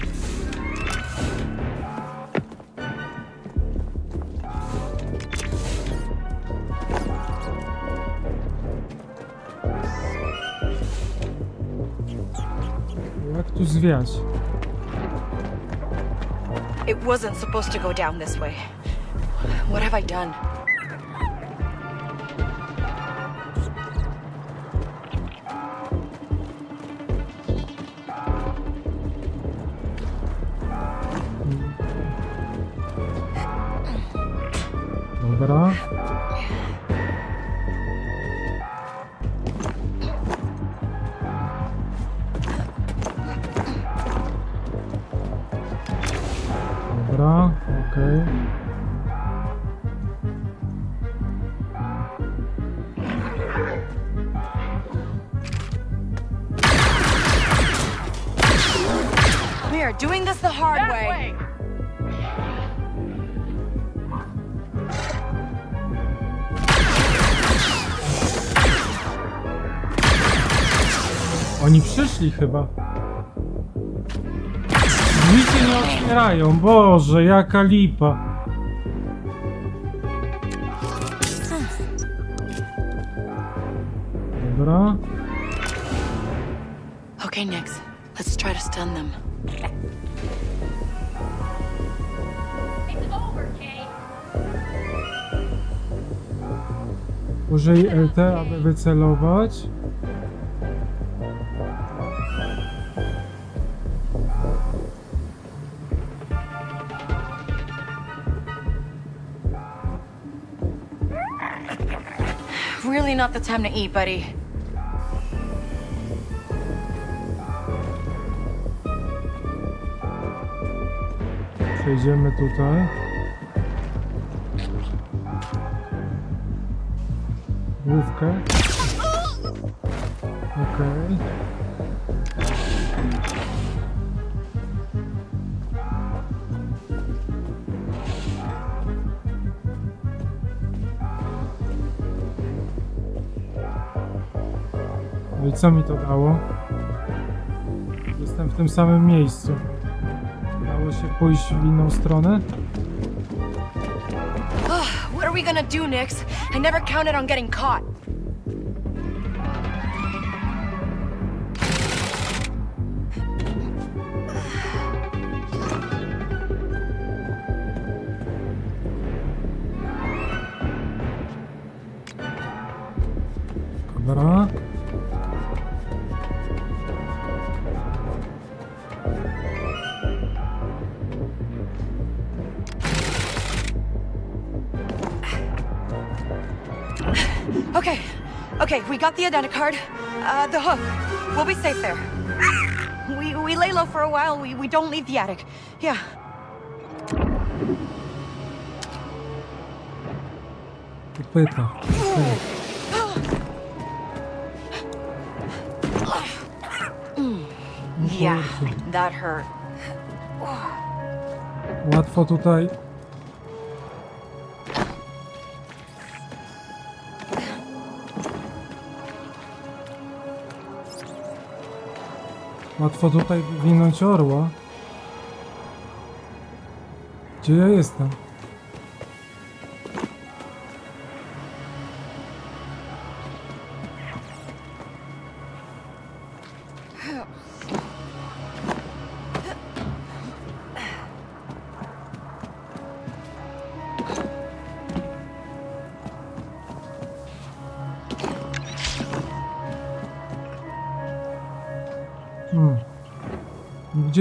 Jak tu zwiać? It wasn't supposed to go down this way. What have I done? Oni przyszli chyba. Się nie otwierają. Boże, jaka lipa. Dobra. Okay, Nix. Let's try to stun them. Użyj LT, aby wycelować. Not the time to eat, buddy. Przejdziemy tutaj. Główkę. Co mi to dało? Jestem w tym samym miejscu. Dało się pójść w inną stronę? What are we gonna do, Nix? I never counted on getting caught. Got the identicard. Uh, the hook. We'll be safe there. We, we lay low for a while. We, we don't leave the attic. Yeah. Pyta. Okej. Yeah, that hurt. Łatwo tutaj. Łatwo tutaj wywinąć orła. Gdzie ja jestem?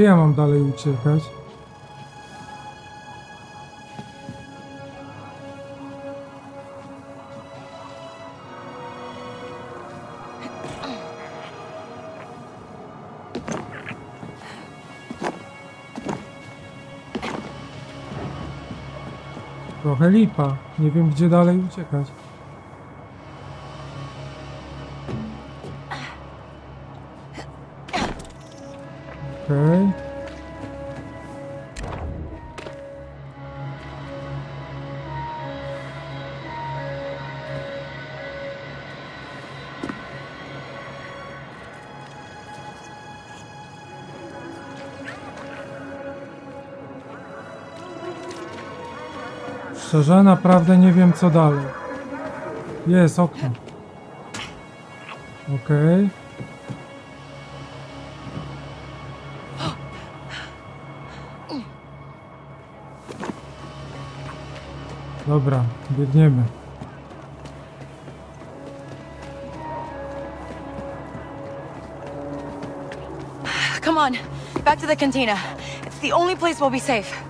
Gdzie ja mam dalej uciekać? Trochę lipa. Nie wiem gdzie dalej uciekać. Szczerze, naprawdę nie wiem co dalej. Jest okno. Okej. Dobra, biegniemy. Come on, back to the cantina. It's the only place we'll be safe.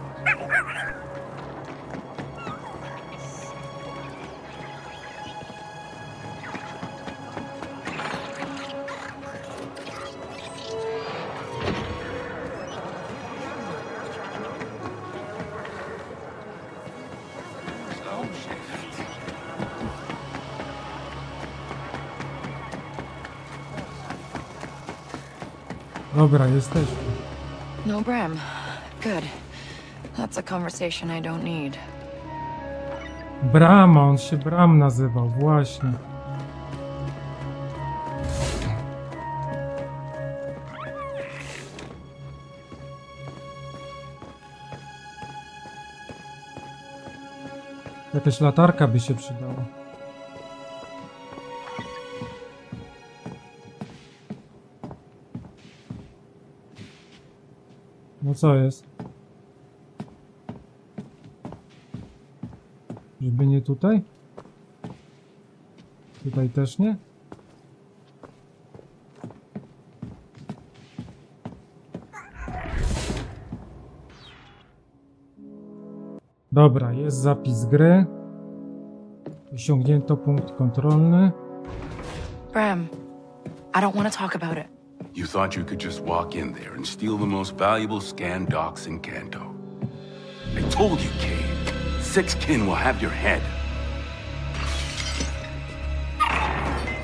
Dobra, jesteśmy. No Bram. Good. That's a conversation I don't need. Brama, on się Bram nazywał, właśnie. Jakaś latarka by się przydała. No co jest? Żeby nie tutaj? Tutaj też nie? Dobra, jest zapis gry. Osiągnięto punkt kontrolny. Bram, I don't want to talk about it. You thought you could just walk in there and steal the most valuable scan docs in Kanto. I told you, Kay. Six kin will have your head.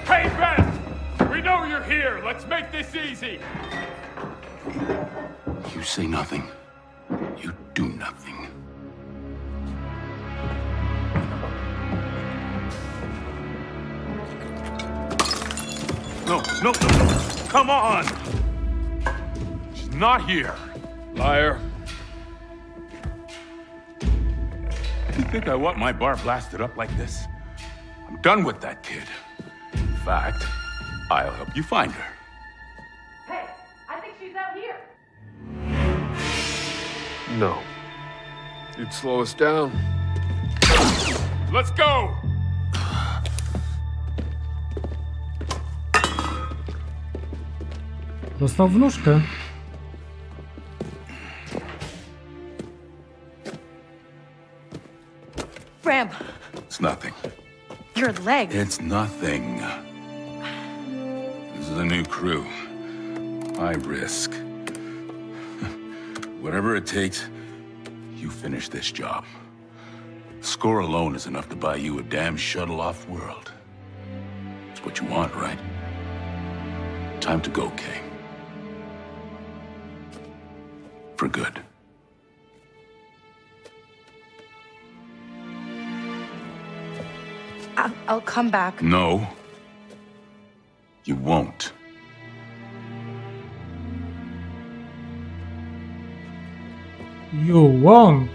Hey, Ben! We know you're here. Let's make this easy. You say nothing. Come on! She's not here. Liar. You think I want my bar blasted up like this? I'm done with that kid. In fact, I'll help you find her. Hey, I think she's out here. No. You'd slow us down. Let's go! Dostał w nóżkę. Bram, It's nothing. your leg. It's nothing. This is a new crew. I risk. Whatever it takes, you finish this job. Score alone is enough to buy you a damn shuttle off world. It's what you want, right? Time to go, Kay. For good. I'll, I'll come back. No. You won't. You won't.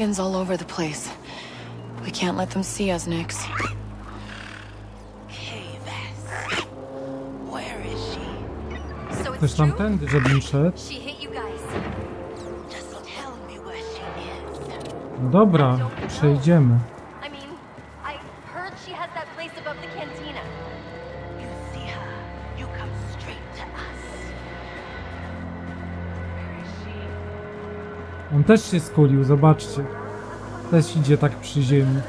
Six skins all over the place. We can't let them see us, Nix. Where is she? So Też it's true? tamtędy, żebym szedł. She hit też się skulił, zobaczcie. Też idzie tak przy ziemi.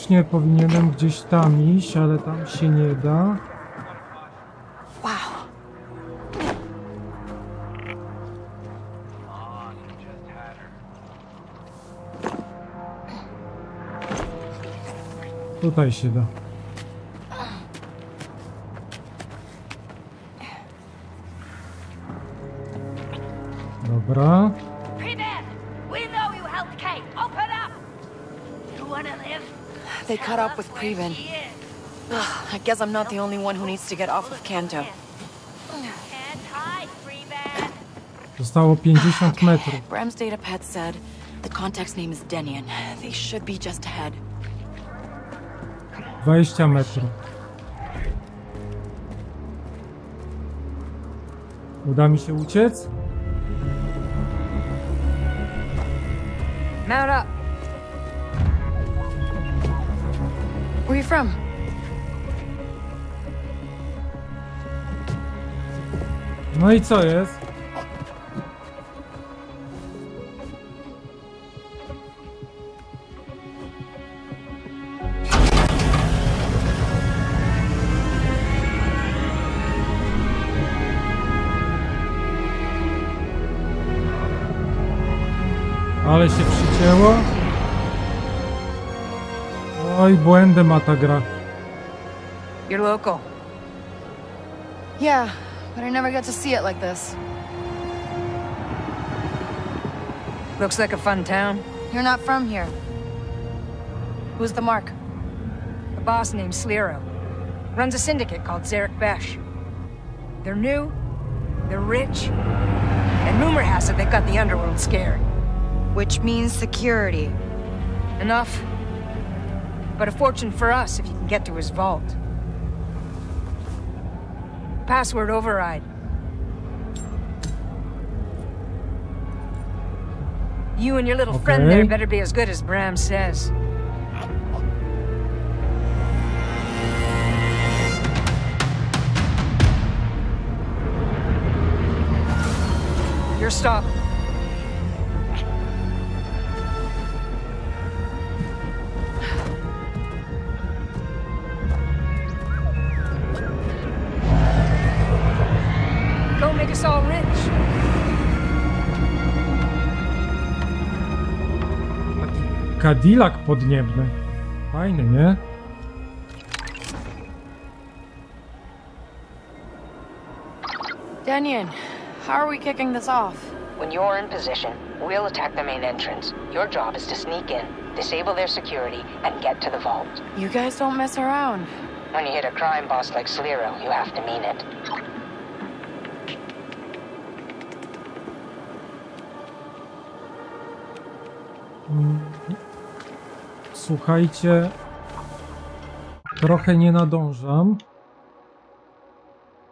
Teoretycznie powinienem gdzieś tam iść, ale tam się nie da. Tutaj się da. Caught up with Preben. Ugh, I guess I'm not the only one who needs to get off of Kanto. Can't hide, Pre-Ben. Zostało 50 metrów. Bram's data pad said the contact's name is Denian. They should be just ahead. 20 metrów. Uda mi się uciec? Mount up. Where are you from? No i co jest? Ale się przycięło. Oj, błędy ma ta gra. You're local. Yeah, but I never got to see it like this. Looks like a fun town. You're not from here. Who's the mark? A boss named Slero. Runs a syndicate called Zarek Besh. They're new, they're rich, and rumor has it they've got the underworld scared. Which means security. Enough. But a fortune for us if you can get to his vault. Password override. You and your little friend there better be as good as Bram says. You're stop. Cadillac podniebny. Fajny, nie? Denian, how are we kicking this off? When you're in position, we'll attack the main entrance. Your job is to sneak in, disable their security, and get to the vault. You guys don't mess around. When you hit a crime boss like Slero, you have to mean it. Mm. Słuchajcie, trochę nie nadążam.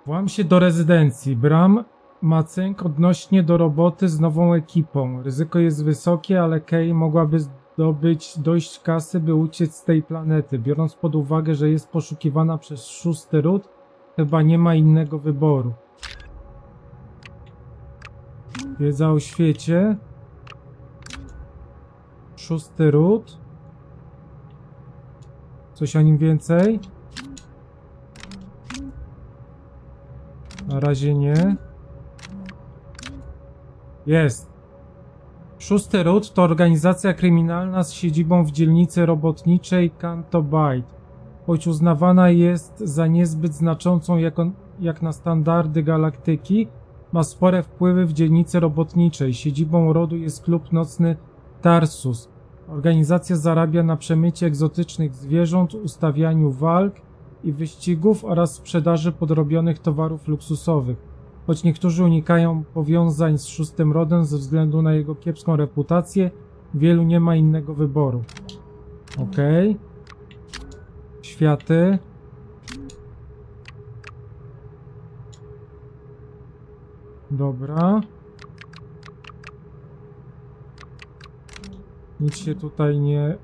Włam się do rezydencji. Bram ma cynk odnośnie do roboty z nową ekipą. Ryzyko jest wysokie, ale Kay mogłaby zdobyć dość kasy, by uciec z tej planety. Biorąc pod uwagę, że jest poszukiwana przez szósty ród, chyba nie ma innego wyboru. Wiedza o świecie. Szósty ród. Coś o nim więcej? Na razie nie. Jest. Szósty ród to organizacja kryminalna z siedzibą w dzielnicy robotniczej Canto Bight. Choć uznawana jest za niezbyt znaczącą jako, jak na standardy galaktyki, ma spore wpływy w dzielnicy robotniczej. Siedzibą rodu jest klub nocny Tarsus. Organizacja zarabia na przemycie egzotycznych zwierząt, ustawianiu walk i wyścigów oraz sprzedaży podrobionych towarów luksusowych. Choć niektórzy unikają powiązań z szóstym rodem ze względu na jego kiepską reputację, wielu nie ma innego wyboru. Okej. Światy. Dobra. Nic się tutaj nie...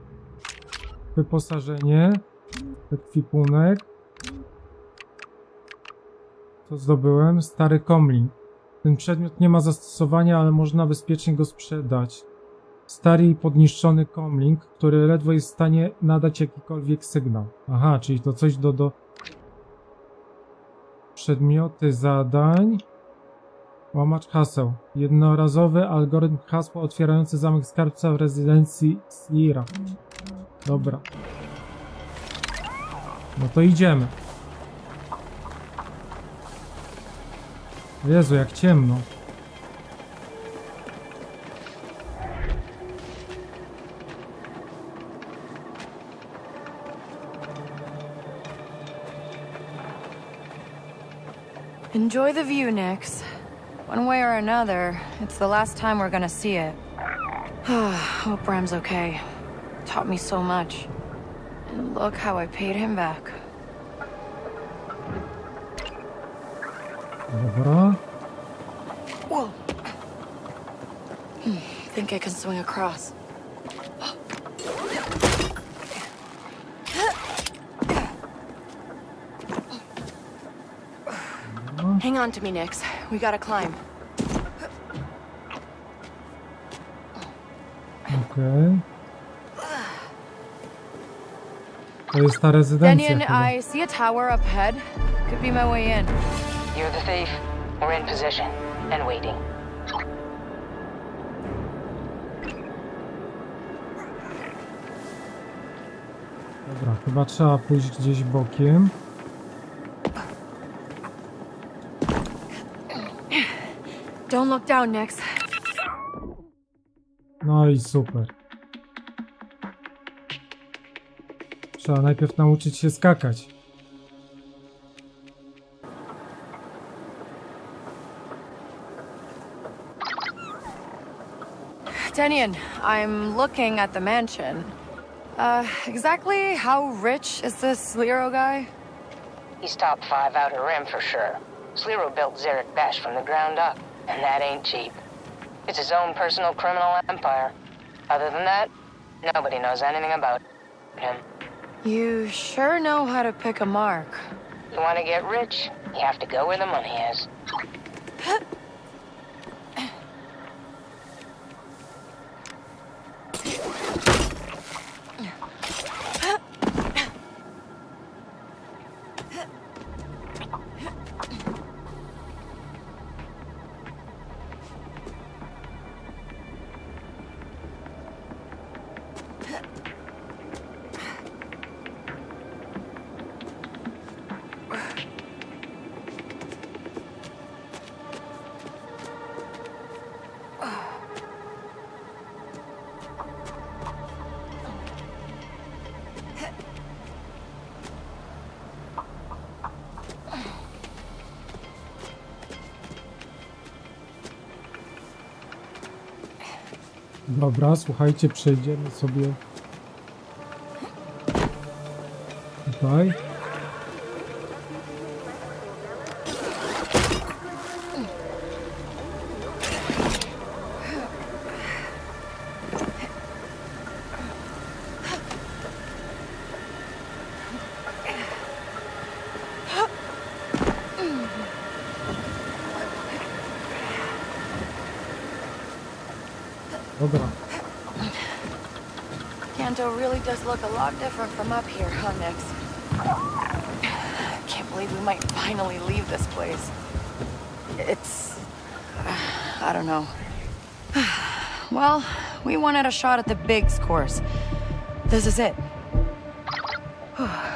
Wyposażenie. Ekwipunek. Co zdobyłem? Stary komlin. Ten przedmiot nie ma zastosowania, ale można bezpiecznie go sprzedać. Stary i podniszczony komlink, który ledwo jest w stanie nadać jakikolwiek sygnał. Aha, czyli to coś do... do... Przedmioty zadań... Łamacz haseł. Jednorazowy algorytm hasła otwierający zamek skarbca w rezydencji Slira. Dobra. No to idziemy. Jezu, jak ciemno. Enjoy the view, Nix. One way or another, it's the last time we're gonna see it. Hope Bram's okay. Taught me so much. And look how I paid him back. Dobra. Whoa. Hmm, Think I can swing across. On to me, Nix. We gotta climb. Okay. To jest ta rezydencja Denian, chyba. I see a tower up ahead. Could be my way in. You're the thief. We're in position and waiting. Dobra, chyba trzeba pójść gdzieś bokiem. Don't look down, Nix. No i super. Trzeba najpierw nauczyć się skakać. Denian, I'm looking at the mansion. Uh, exactly how rich is this Lero guy? He's top five outer rim for sure. Slero built Zarek Bash from the ground up, and that ain't cheap. It's his own personal criminal empire. Other than that, nobody knows anything about him. You sure know how to pick a mark. You want to get rich, you have to go where the money is. Dobra, słuchajcie, przejdziemy sobie tutaj. A lot different from up here, huh, Nix? Can't believe we might finally leave this place. It's... I don't know. Well, we wanted a shot at the Biggs course. This is it.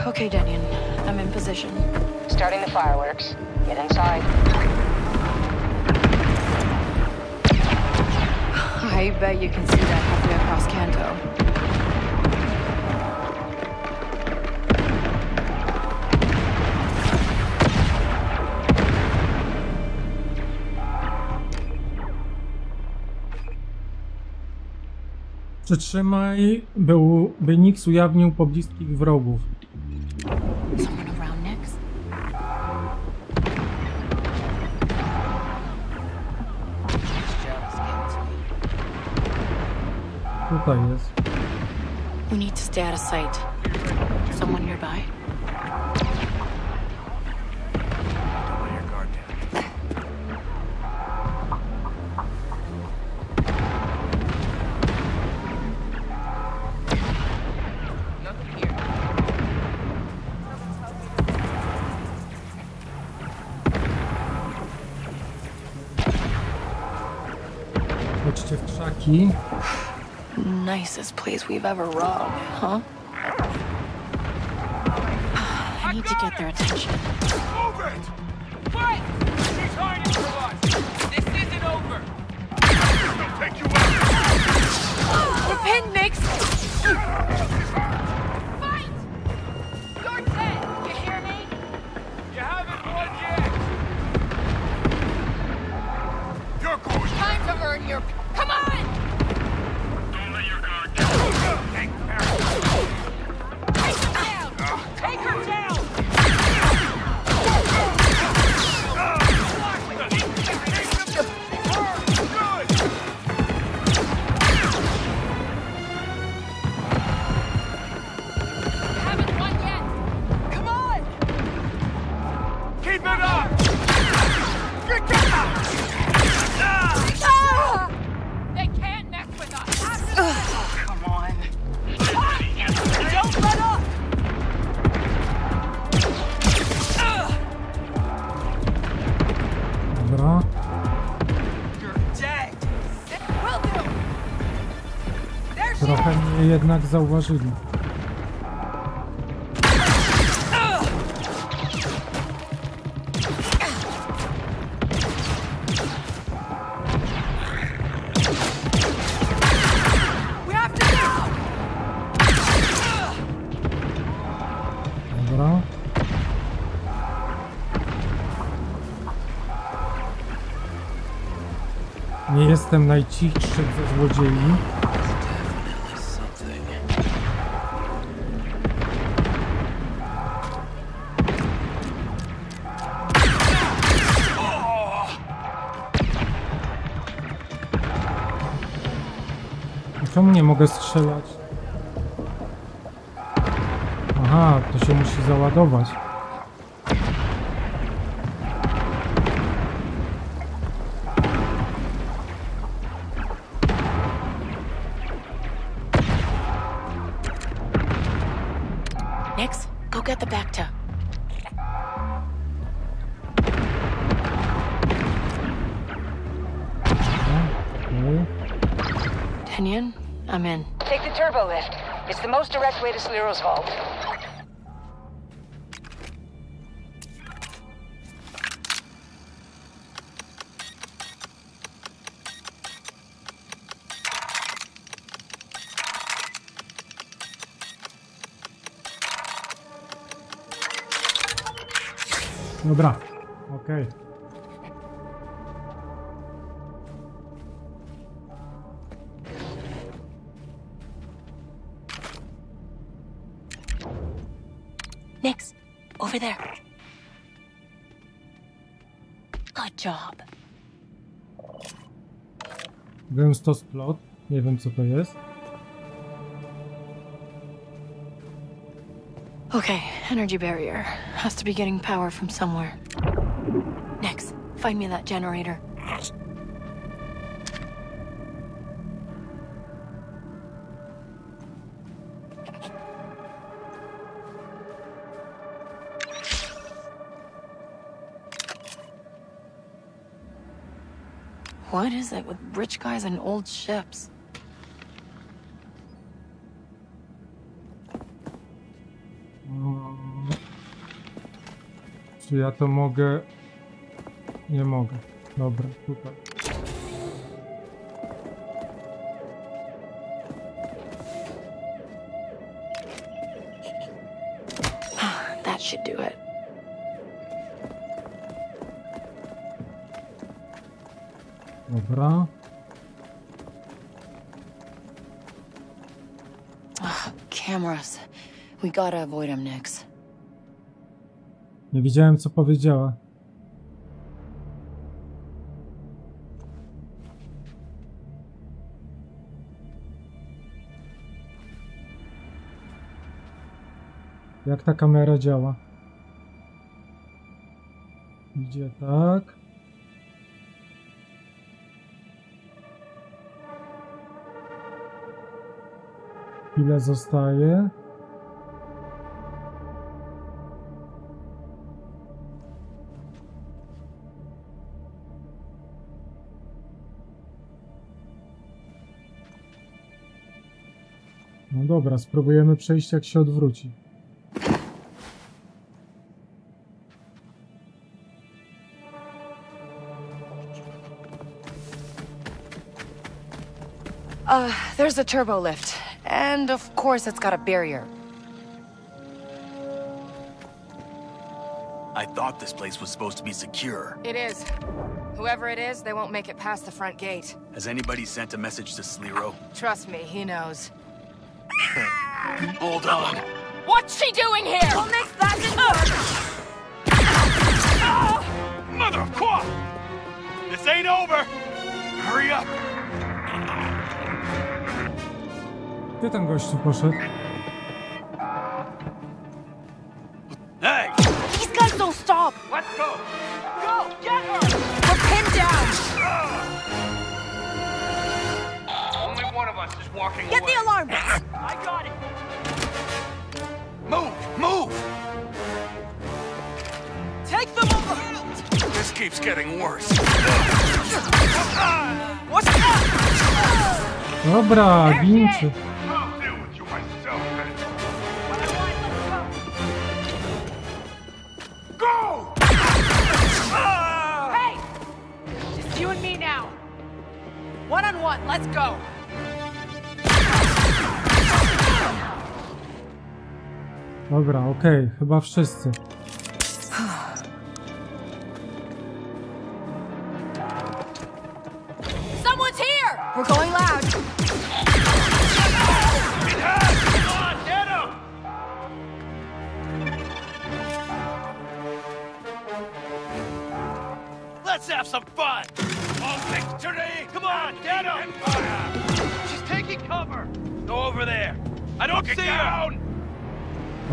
okay, Denian. I'm in position. Starting the fireworks. Get inside. I bet you can see that halfway across Kanto. Przytrzymaj, był, by Nix ujawnił pobliskich wrogów. Tutaj jest. We need to stay out of sight. Nicest place we've ever robbed, huh? I need to get their attention. Jednak zauważyli. Dobra. Nie jestem najcichszy ze złodziei. Mogę strzelać? Aha, to się musi załadować. Over there. Good job. Gęsto splot. Nie wiem co to jest. Okay, energy barrier. Has to be getting power from somewhere. Next, find me that generator. What is it with rich guys and old ships? Mm. Czy ja to mogę? Nie mogę. Dobra, tutaj. Dobra. Ugh, cameras. We gotta avoid them, Nix. Nie widziałem co powiedziała. Jak ta kamera działa? Idzie tak. Ile zostaje? No dobra, spróbujemy przejść jak się odwróci. Uh, there's a turbo lift. And of course it's got a barrier. I thought this place was supposed to be secure. It is. Whoever it is, they won't make it past the front gate. Has anybody sent a message to Slero? Trust me, he knows. Hold on. What's she doing here? Well, Nick's that Mother of Qua! This ain't over! Hurry up! Gdzie ten gościu poszedł? Hey! These guys don't stop! Let's go! Go! Get her! We're pinned down! Only one of us is walking Get away. the alarm! I got it! Move! Move! Take them over! This keeps getting worse. What's that? Dobra, ginczy. Okej, chyba wszyscy.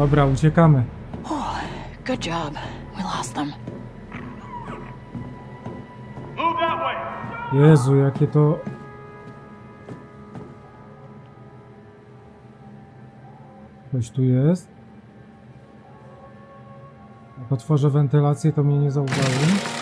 Dobra, uciekamy. Good job. We lost them. Jezu, jakie to... Ktoś tu jest? Jak otworzę wentylację, to mnie nie zauważy.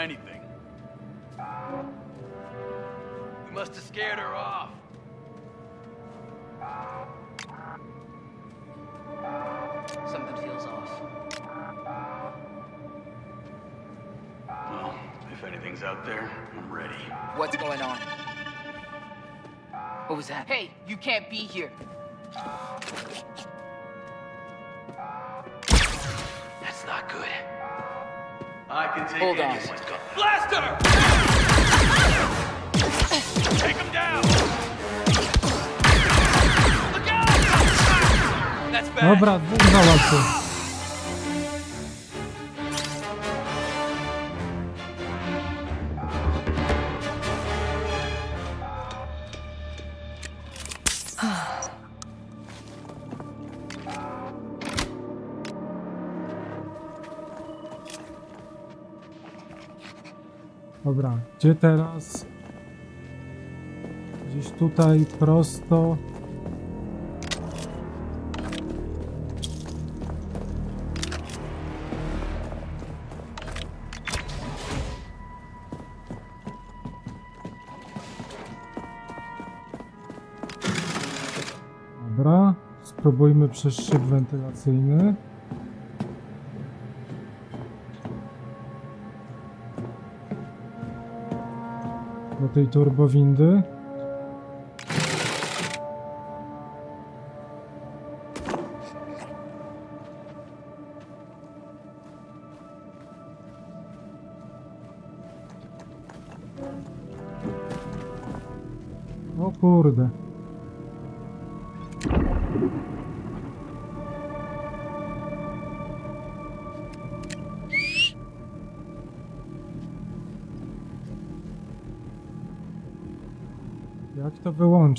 Anything. We must have scared her off. Something feels off. Well, if anything's out there, I'm ready. What's going on? What was that? Hey, you can't be here. I can take Hold on. anyone's gun. Blaster! Take him down! Look out! That's bad. Dobra, dwóch załatwił. Dobra, gdzie teraz? Gdzieś tutaj prosto. Dobra, spróbujmy przez szyb wentylacyjny. Tej turbowindy. Kurde.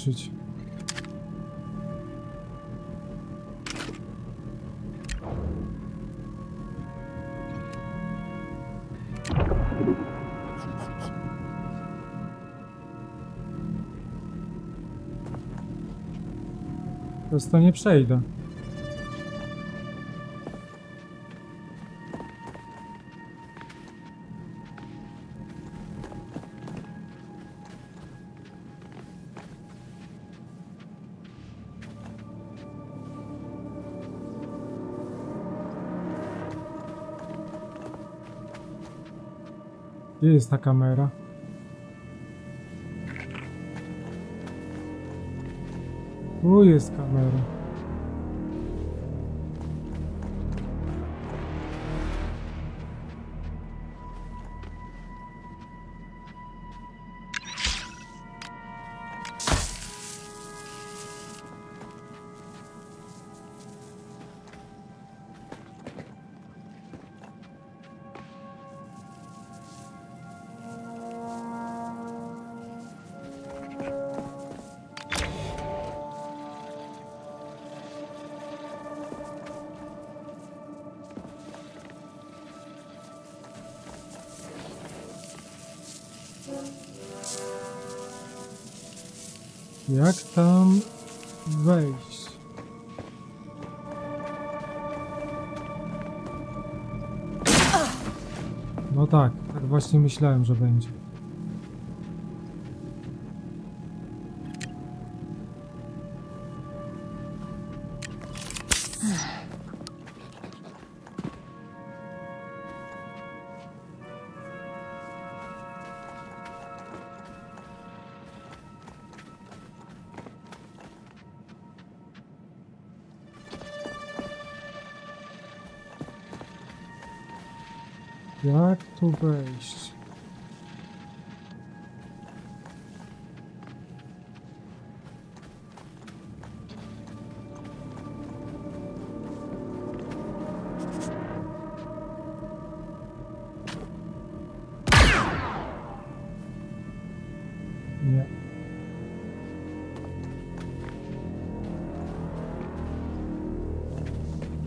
To wyłączyć? Przez to nie przejdę. Jest ta kamera? Tu jest kamera. Właśnie myślałem, że będzie. Jak tu wejść?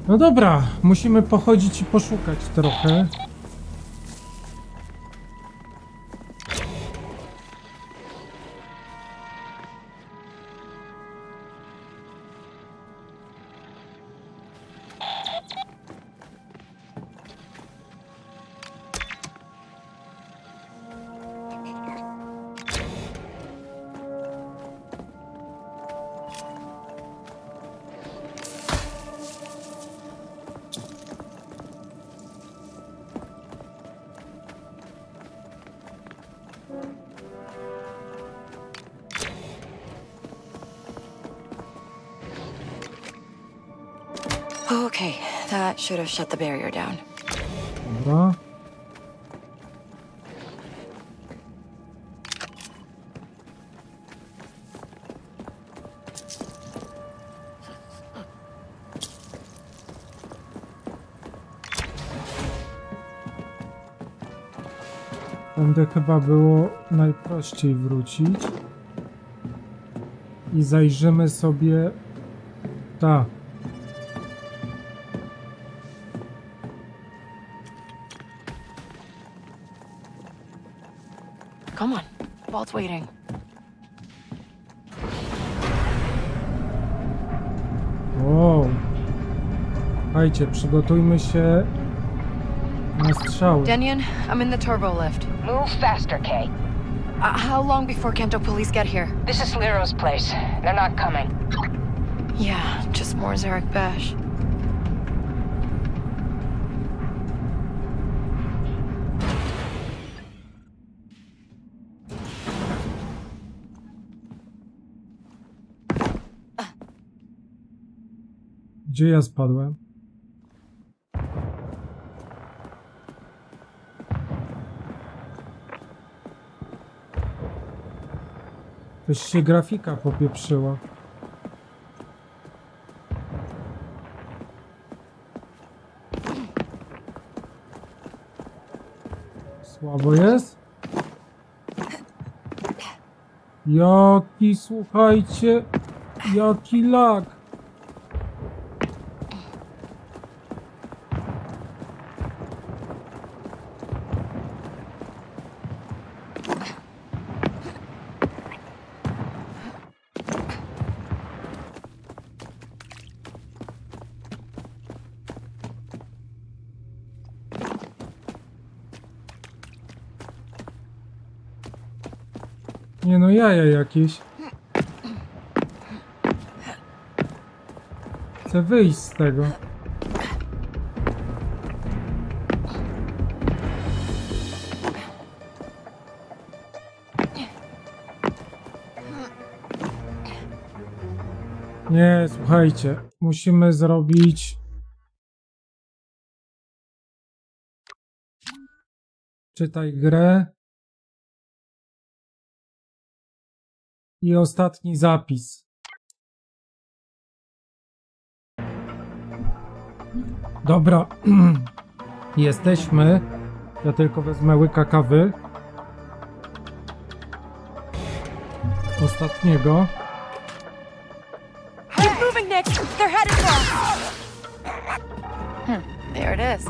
No dobra, musimy pochodzić i poszukać trochę. Should have shut the barrier down. Dobra. Chyba było najprościej wrócić. I zajrzymy sobie... Tak. Waiting. Wow. Słuchajcie, przygotujmy się na strzały. Denyon, I'm in the turbo lift. Move faster, Kay. Uh, how long before Kanto police get here? This is Liro's place. They're not coming. Yeah, just more Zarek Bash. Gdzie ja spadłem? Coś się grafika popieprzyła. Słabo jest? Jaki, słuchajcie, jaki lag. jaja jakieś. Chcę wyjść z tego. Nie, słuchajcie, musimy zrobić... Czytaj grę. I ostatni zapis. Dobra, jesteśmy. Ja tylko wezmę łyka kawy. Ostatniego. Hmm, there it is.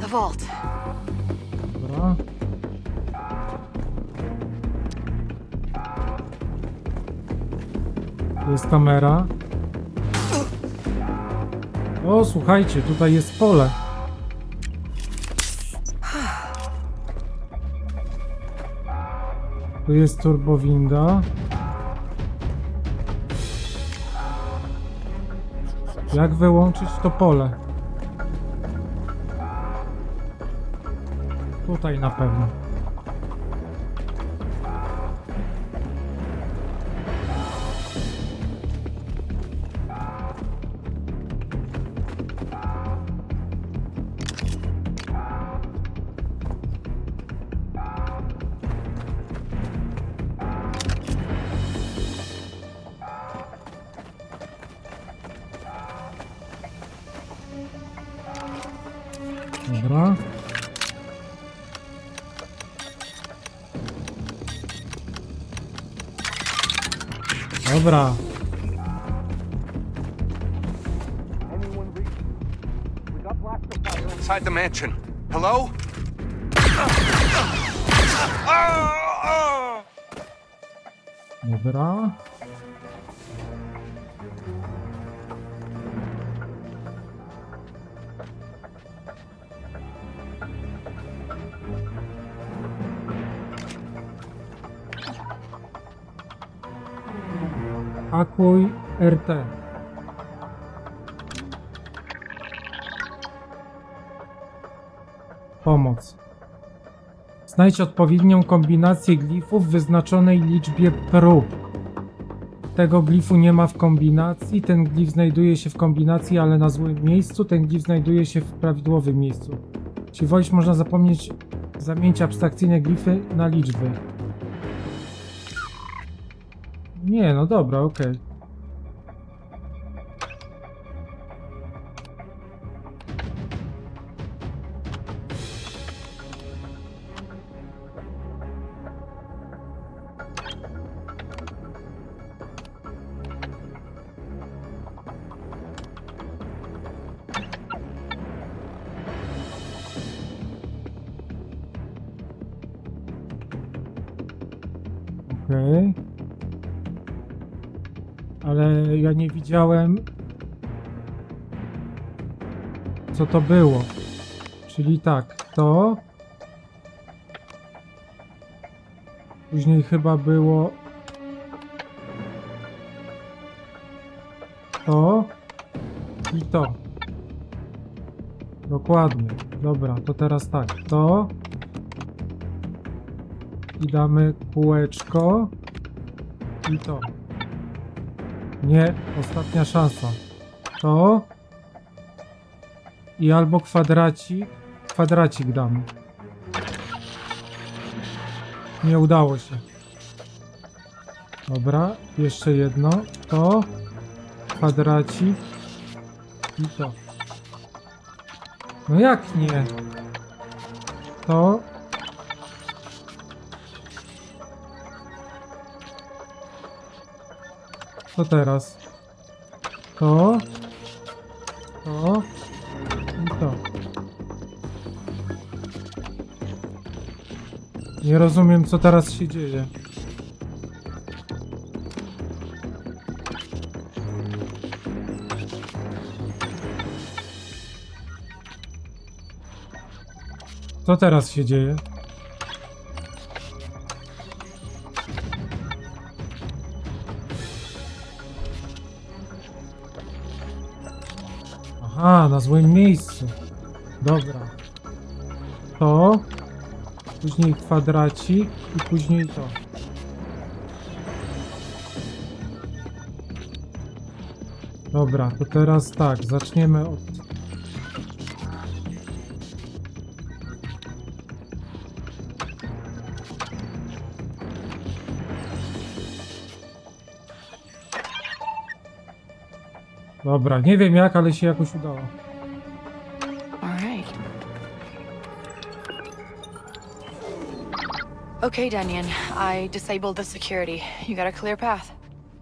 The vault. Dobra. Jest kamera. O, słuchajcie, tutaj jest pole. Tu jest turbowinda. Jak wyłączyć to pole? Tutaj na pewno. Znajdź odpowiednią kombinację glifów w wyznaczonej liczbie prób. Tego glifu nie ma w kombinacji, ten glif znajduje się w kombinacji, ale na złym miejscu, ten glif znajduje się w prawidłowym miejscu. Jeśli wolisz, można zapomnieć zamienić abstrakcyjne glify na liczby. Nie, no dobra, okej. Okej. Nie widziałem co to było. Czyli tak, to później chyba było to i to. Dokładnie. Dobra, to teraz tak, to i damy kółeczko i to. Nie, ostatnia szansa. To i albo kwadracik, kwadracik damy. Nie udało się. Dobra, jeszcze jedno. To, kwadracik i to. No jak nie? To Co teraz? To. To. I to. Nie rozumiem, co teraz się dzieje. Co teraz się dzieje? Na złym miejscu. Dobra. To. Później kwadracik i później to. Dobra, to teraz tak, zaczniemy od... Dobra, nie wiem jak, ale się jakoś udało. Okay, Denian. I disabled the security. You got a clear path.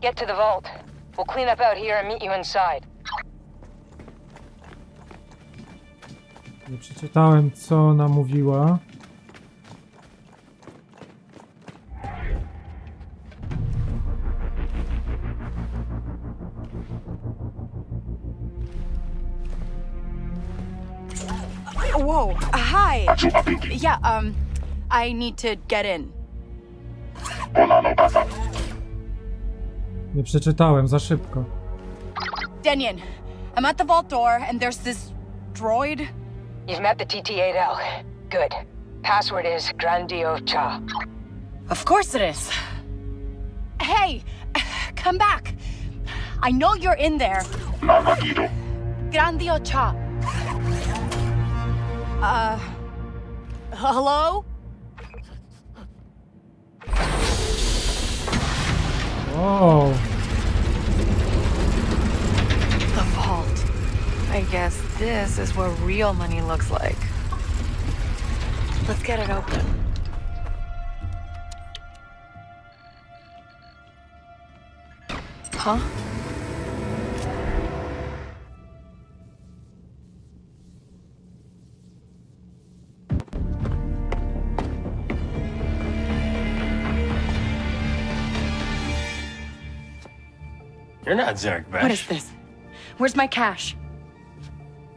Get to the vault. We'll clean up out here and meet you inside. Nie przeczytałem, co ona mówiła. Whoa, hi. Yeah, um, I need to get in. Nie przeczytałem, za szybko. Denian, I'm at the vault door and there's this droid. You've met the TT-8L. Good. Password is Grandio Cha. Of course it is. Hey, come back. I know you're in there. Grandio Cha. Uh, hello? Wow. The vault. I guess this is what real money looks like. Let's get it open. Huh? You're not Zarek Besh. What is this? Where's my cash?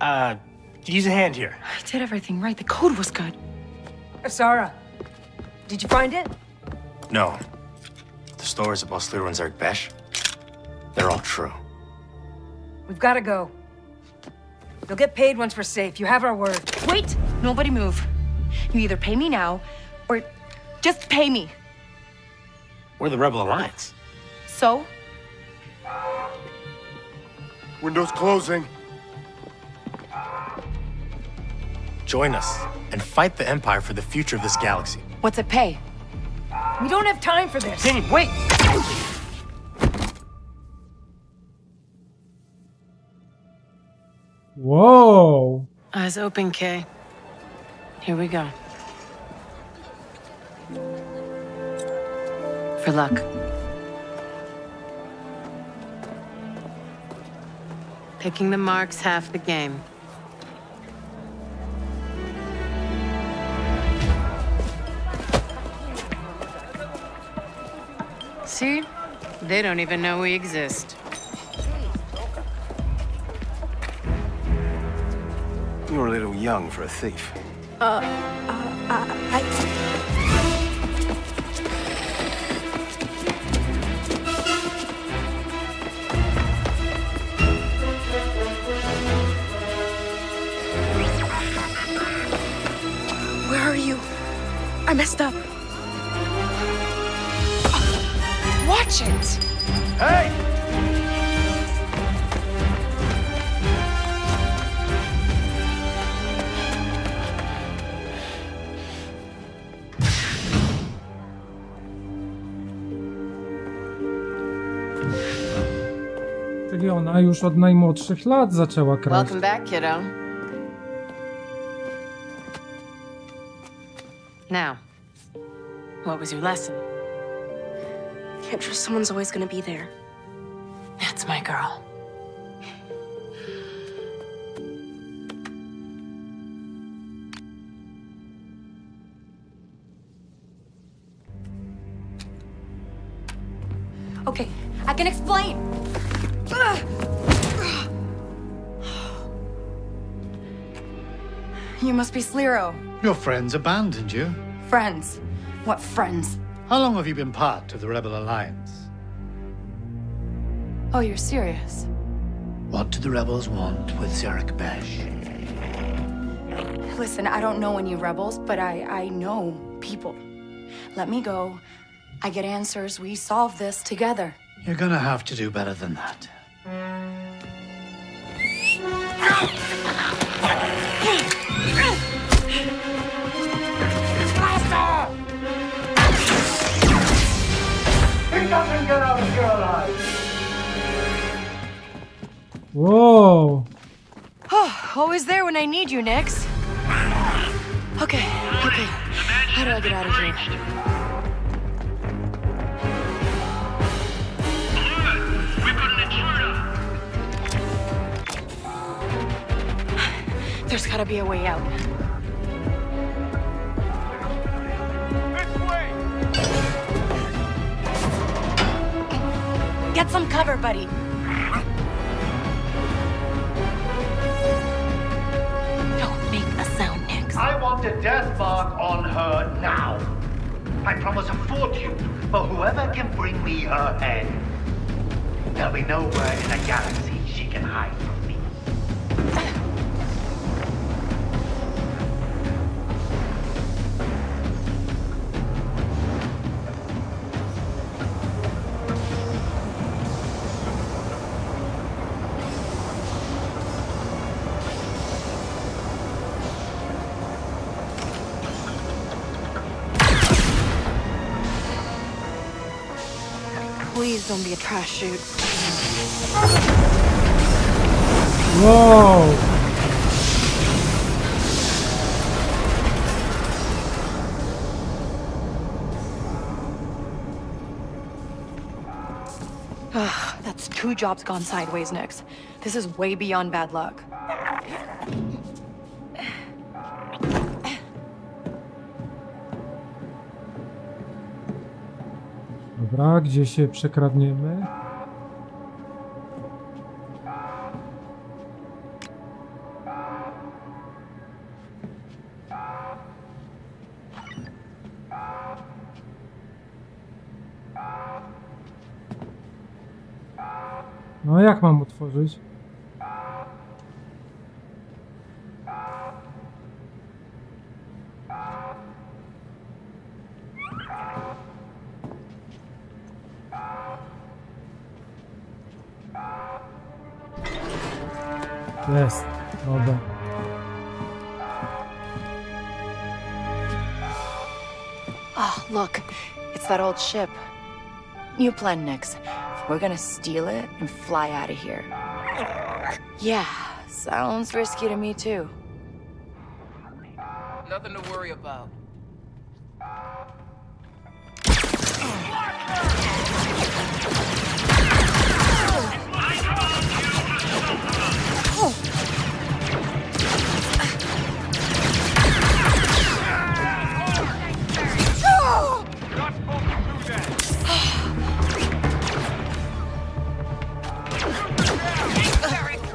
Uh, use a hand here. I did everything right. The code was good. Asara, did you find it? No. The stories about Sliro and Zarek Besh, they're all true. We've got to go. You'll get paid once we're safe. You have our word. Wait! Nobody move. You either pay me now, or just pay me. We're the Rebel Alliance. So? Windows closing. Join us and fight the Empire for the future of this galaxy. What's it pay? We don't have time for this. Danny, wait! Whoa. Eyes open, Kay. Here we go. For luck. Picking the mark's half the game. See? They don't even know we exist. You're a little young for a thief. Uh, uh, uh, I... I messed up. Watch it! Hey! Czyli ona już od najmłodszych lat zaczęła kraść. Welcome back, kiddo. Now, what was your lesson? Can't trust someone's always gonna be there. That's my girl. Okay, I can explain. You must be Sliro. Your friends abandoned you. Friends. What friends? How long have you been part of the Rebel Alliance? Oh, you're serious? What do the rebels want with Zarek Besh? Listen, I don't know any rebels, but I, I know people. Let me go. I get answers. We solve this together. You're gonna have to do better than that. He doesn't get out of here alive. Wow. Oh, always there when I need you, Nix. Okay, okay. How do I get out of here? There's gotta be a way out. Get some cover, buddy. Don't make a sound, Nix. I want a death mark on her now. I promise a fortune for whoever can bring me her head. There'll be nowhere in the galaxy she can hide don't be a trash chute. Whoa! Ah, Ugh, that's two jobs gone sideways, Nix. This is way beyond bad luck. Dobra, gdzie się przekradniemy? No jak mam otworzyć? Jest, dobra. Oh, look. It's that old ship. New plan, Nix. We're gonna steal it and fly out of here. Yeah, sounds risky to me, too. Nothing to worry about.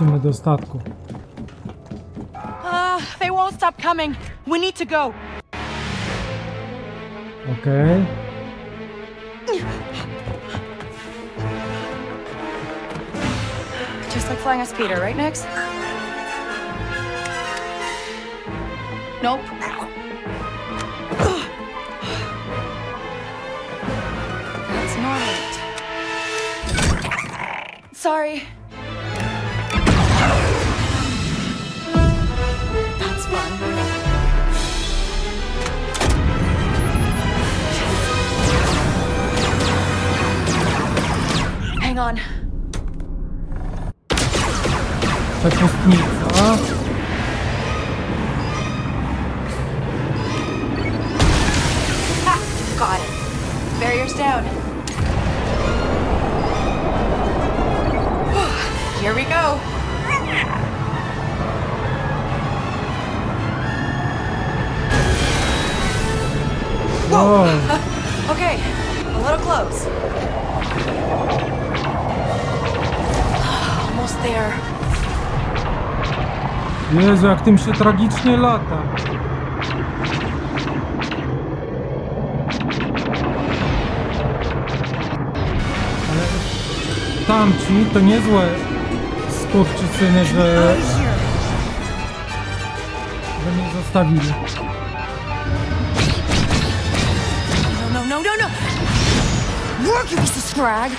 Lecimy do statku. Uh, they won't stop coming. We need to go. Okay. Just like flying a speeder, right, Nix? Nope. That's not it. Sorry. Hang on. Przepustnica. Ha! Jezu, jak tym się tragicznie lata. Ale tamci to niezłe skurczysyny, że... że mnie zostawili. No, no, no, no, no! Work, you piece of scrag!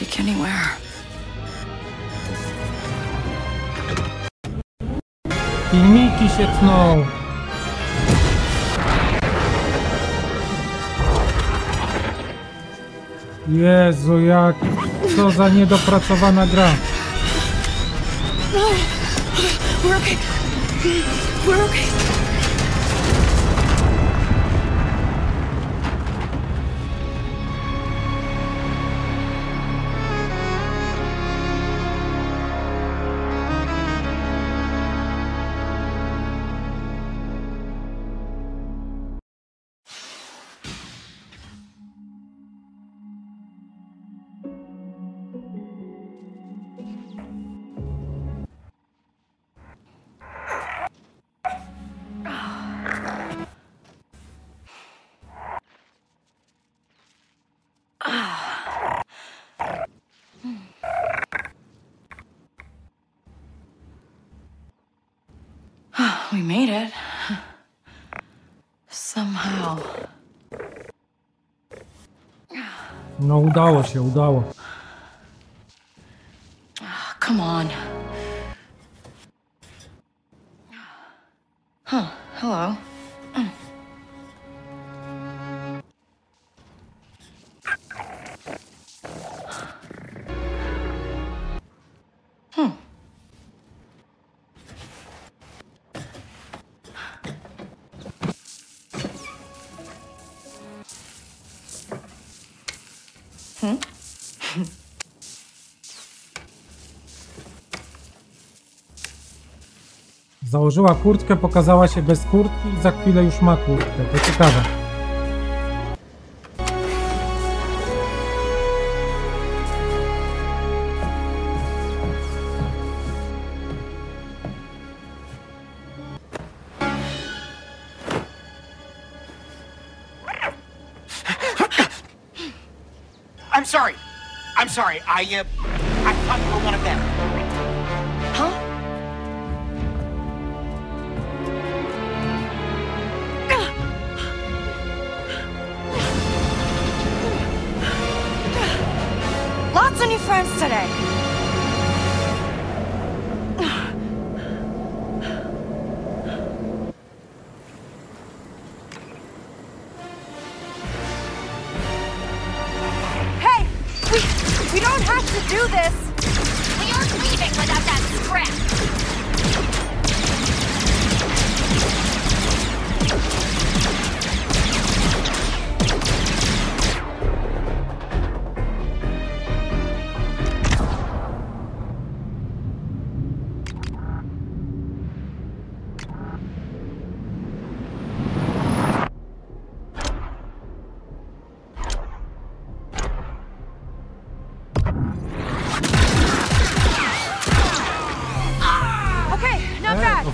Take anywhere. Filmiki się tną. Jezu, jak... Co za niedopracowana gra. We're okay. We're okay. Udało się, udało. Założyła kurtkę, pokazała się bez kurtki i za chwilę już ma kurtkę. To ciekawe.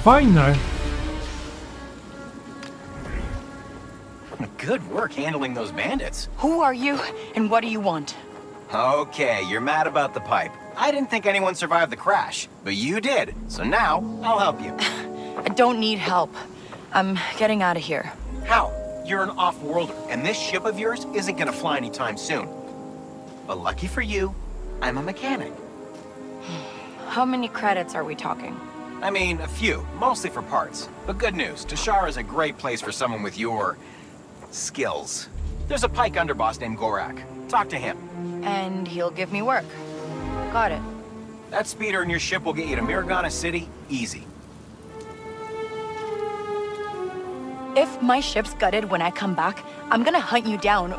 Not E, bad. to fajne. Eh? Good work handling those bandits. Who are you and what do you want? Okay, you're mad about the pipe. I didn't think anyone survived the crash, but you did. So now, I'll help you. I don't need help. I'm getting out of here. How? You're an off-worlder, and this ship of yours isn't gonna fly anytime soon. But lucky for you, I'm a mechanic. How many credits are we talking? I mean, a few, mostly for parts. But good news, Tashar is a great place for someone with your... skills. There's a pike underboss named Gorak. Talk to him. And he'll give me work. Got it. That speeder in your ship will get you to Miragana City, easy. If my ship's gutted when I come back, I'm gonna hunt you down.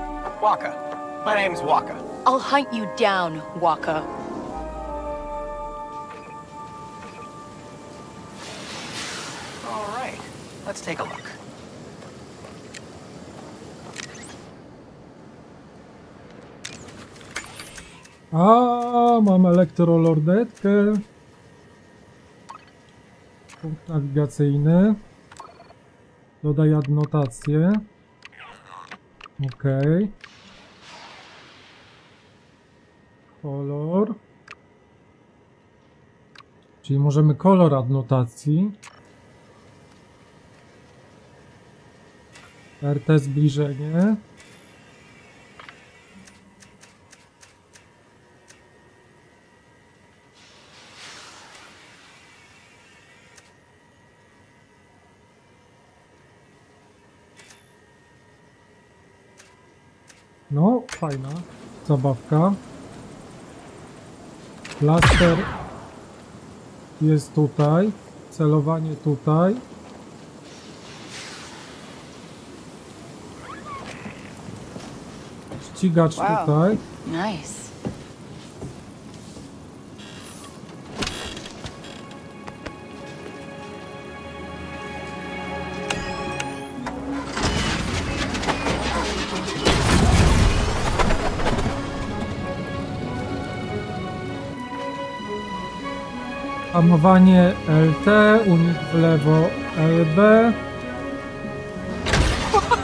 Waka. My name's Waka. I'll hunt you down, Waka. Let's take a look. A, mam elektrolordetkę. Punkt nawigacyjny. Dodaj adnotację. Okej. Kolor. Czyli możemy kolor adnotacji. RT zbliżenie. No, fajna zabawka. Blaster jest tutaj. Celowanie tutaj. Ścigacz Wow. tutaj. Nice. Hamowanie LT, unik w lewo LB.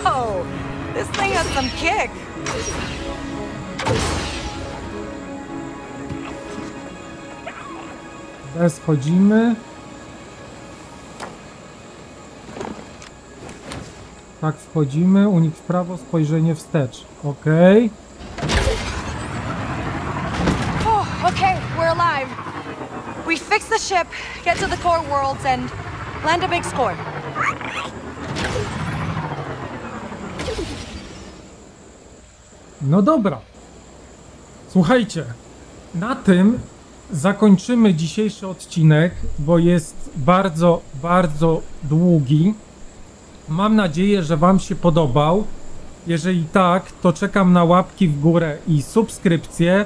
Whoa! This thing has some kick. Bez chodzimy. Tak wchodzimy, unik w prawo, spojrzenie wstecz. Ok. Oh, okay, we're alive. We fix the ship, get to the core worlds, and land a big score. No dobra. Słuchajcie, na tym zakończymy dzisiejszy odcinek, bo jest bardzo, bardzo długi. Mam nadzieję, że Wam się podobał. Jeżeli tak, to czekam na łapki w górę i subskrypcje.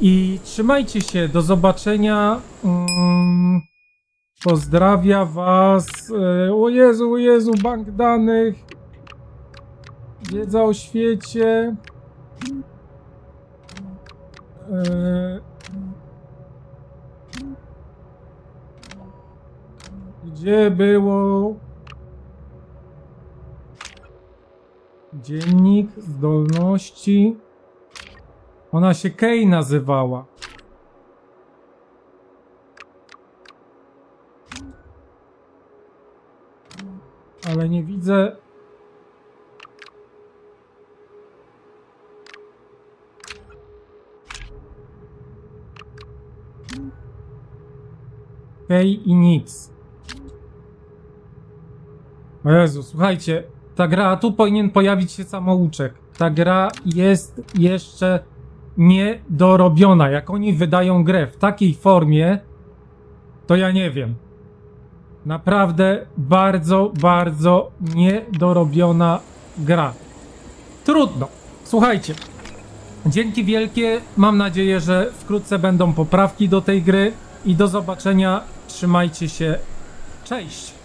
I trzymajcie się, do zobaczenia. Mm, pozdrawia Was. e, O Jezu, o Jezu, bank danych. Wiedza o świecie. E, Gdzie było dziennik zdolności? Ona się Kej nazywała. Ale nie widzę. Kej i nic. O Jezu, słuchajcie, ta gra, tu powinien pojawić się samouczek. Ta gra jest jeszcze niedorobiona. Jak oni wydają grę w takiej formie, to ja nie wiem. Naprawdę bardzo, bardzo niedorobiona gra. Trudno. Słuchajcie, dzięki wielkie. Mam nadzieję, że wkrótce będą poprawki do tej gry i do zobaczenia. Trzymajcie się. Cześć.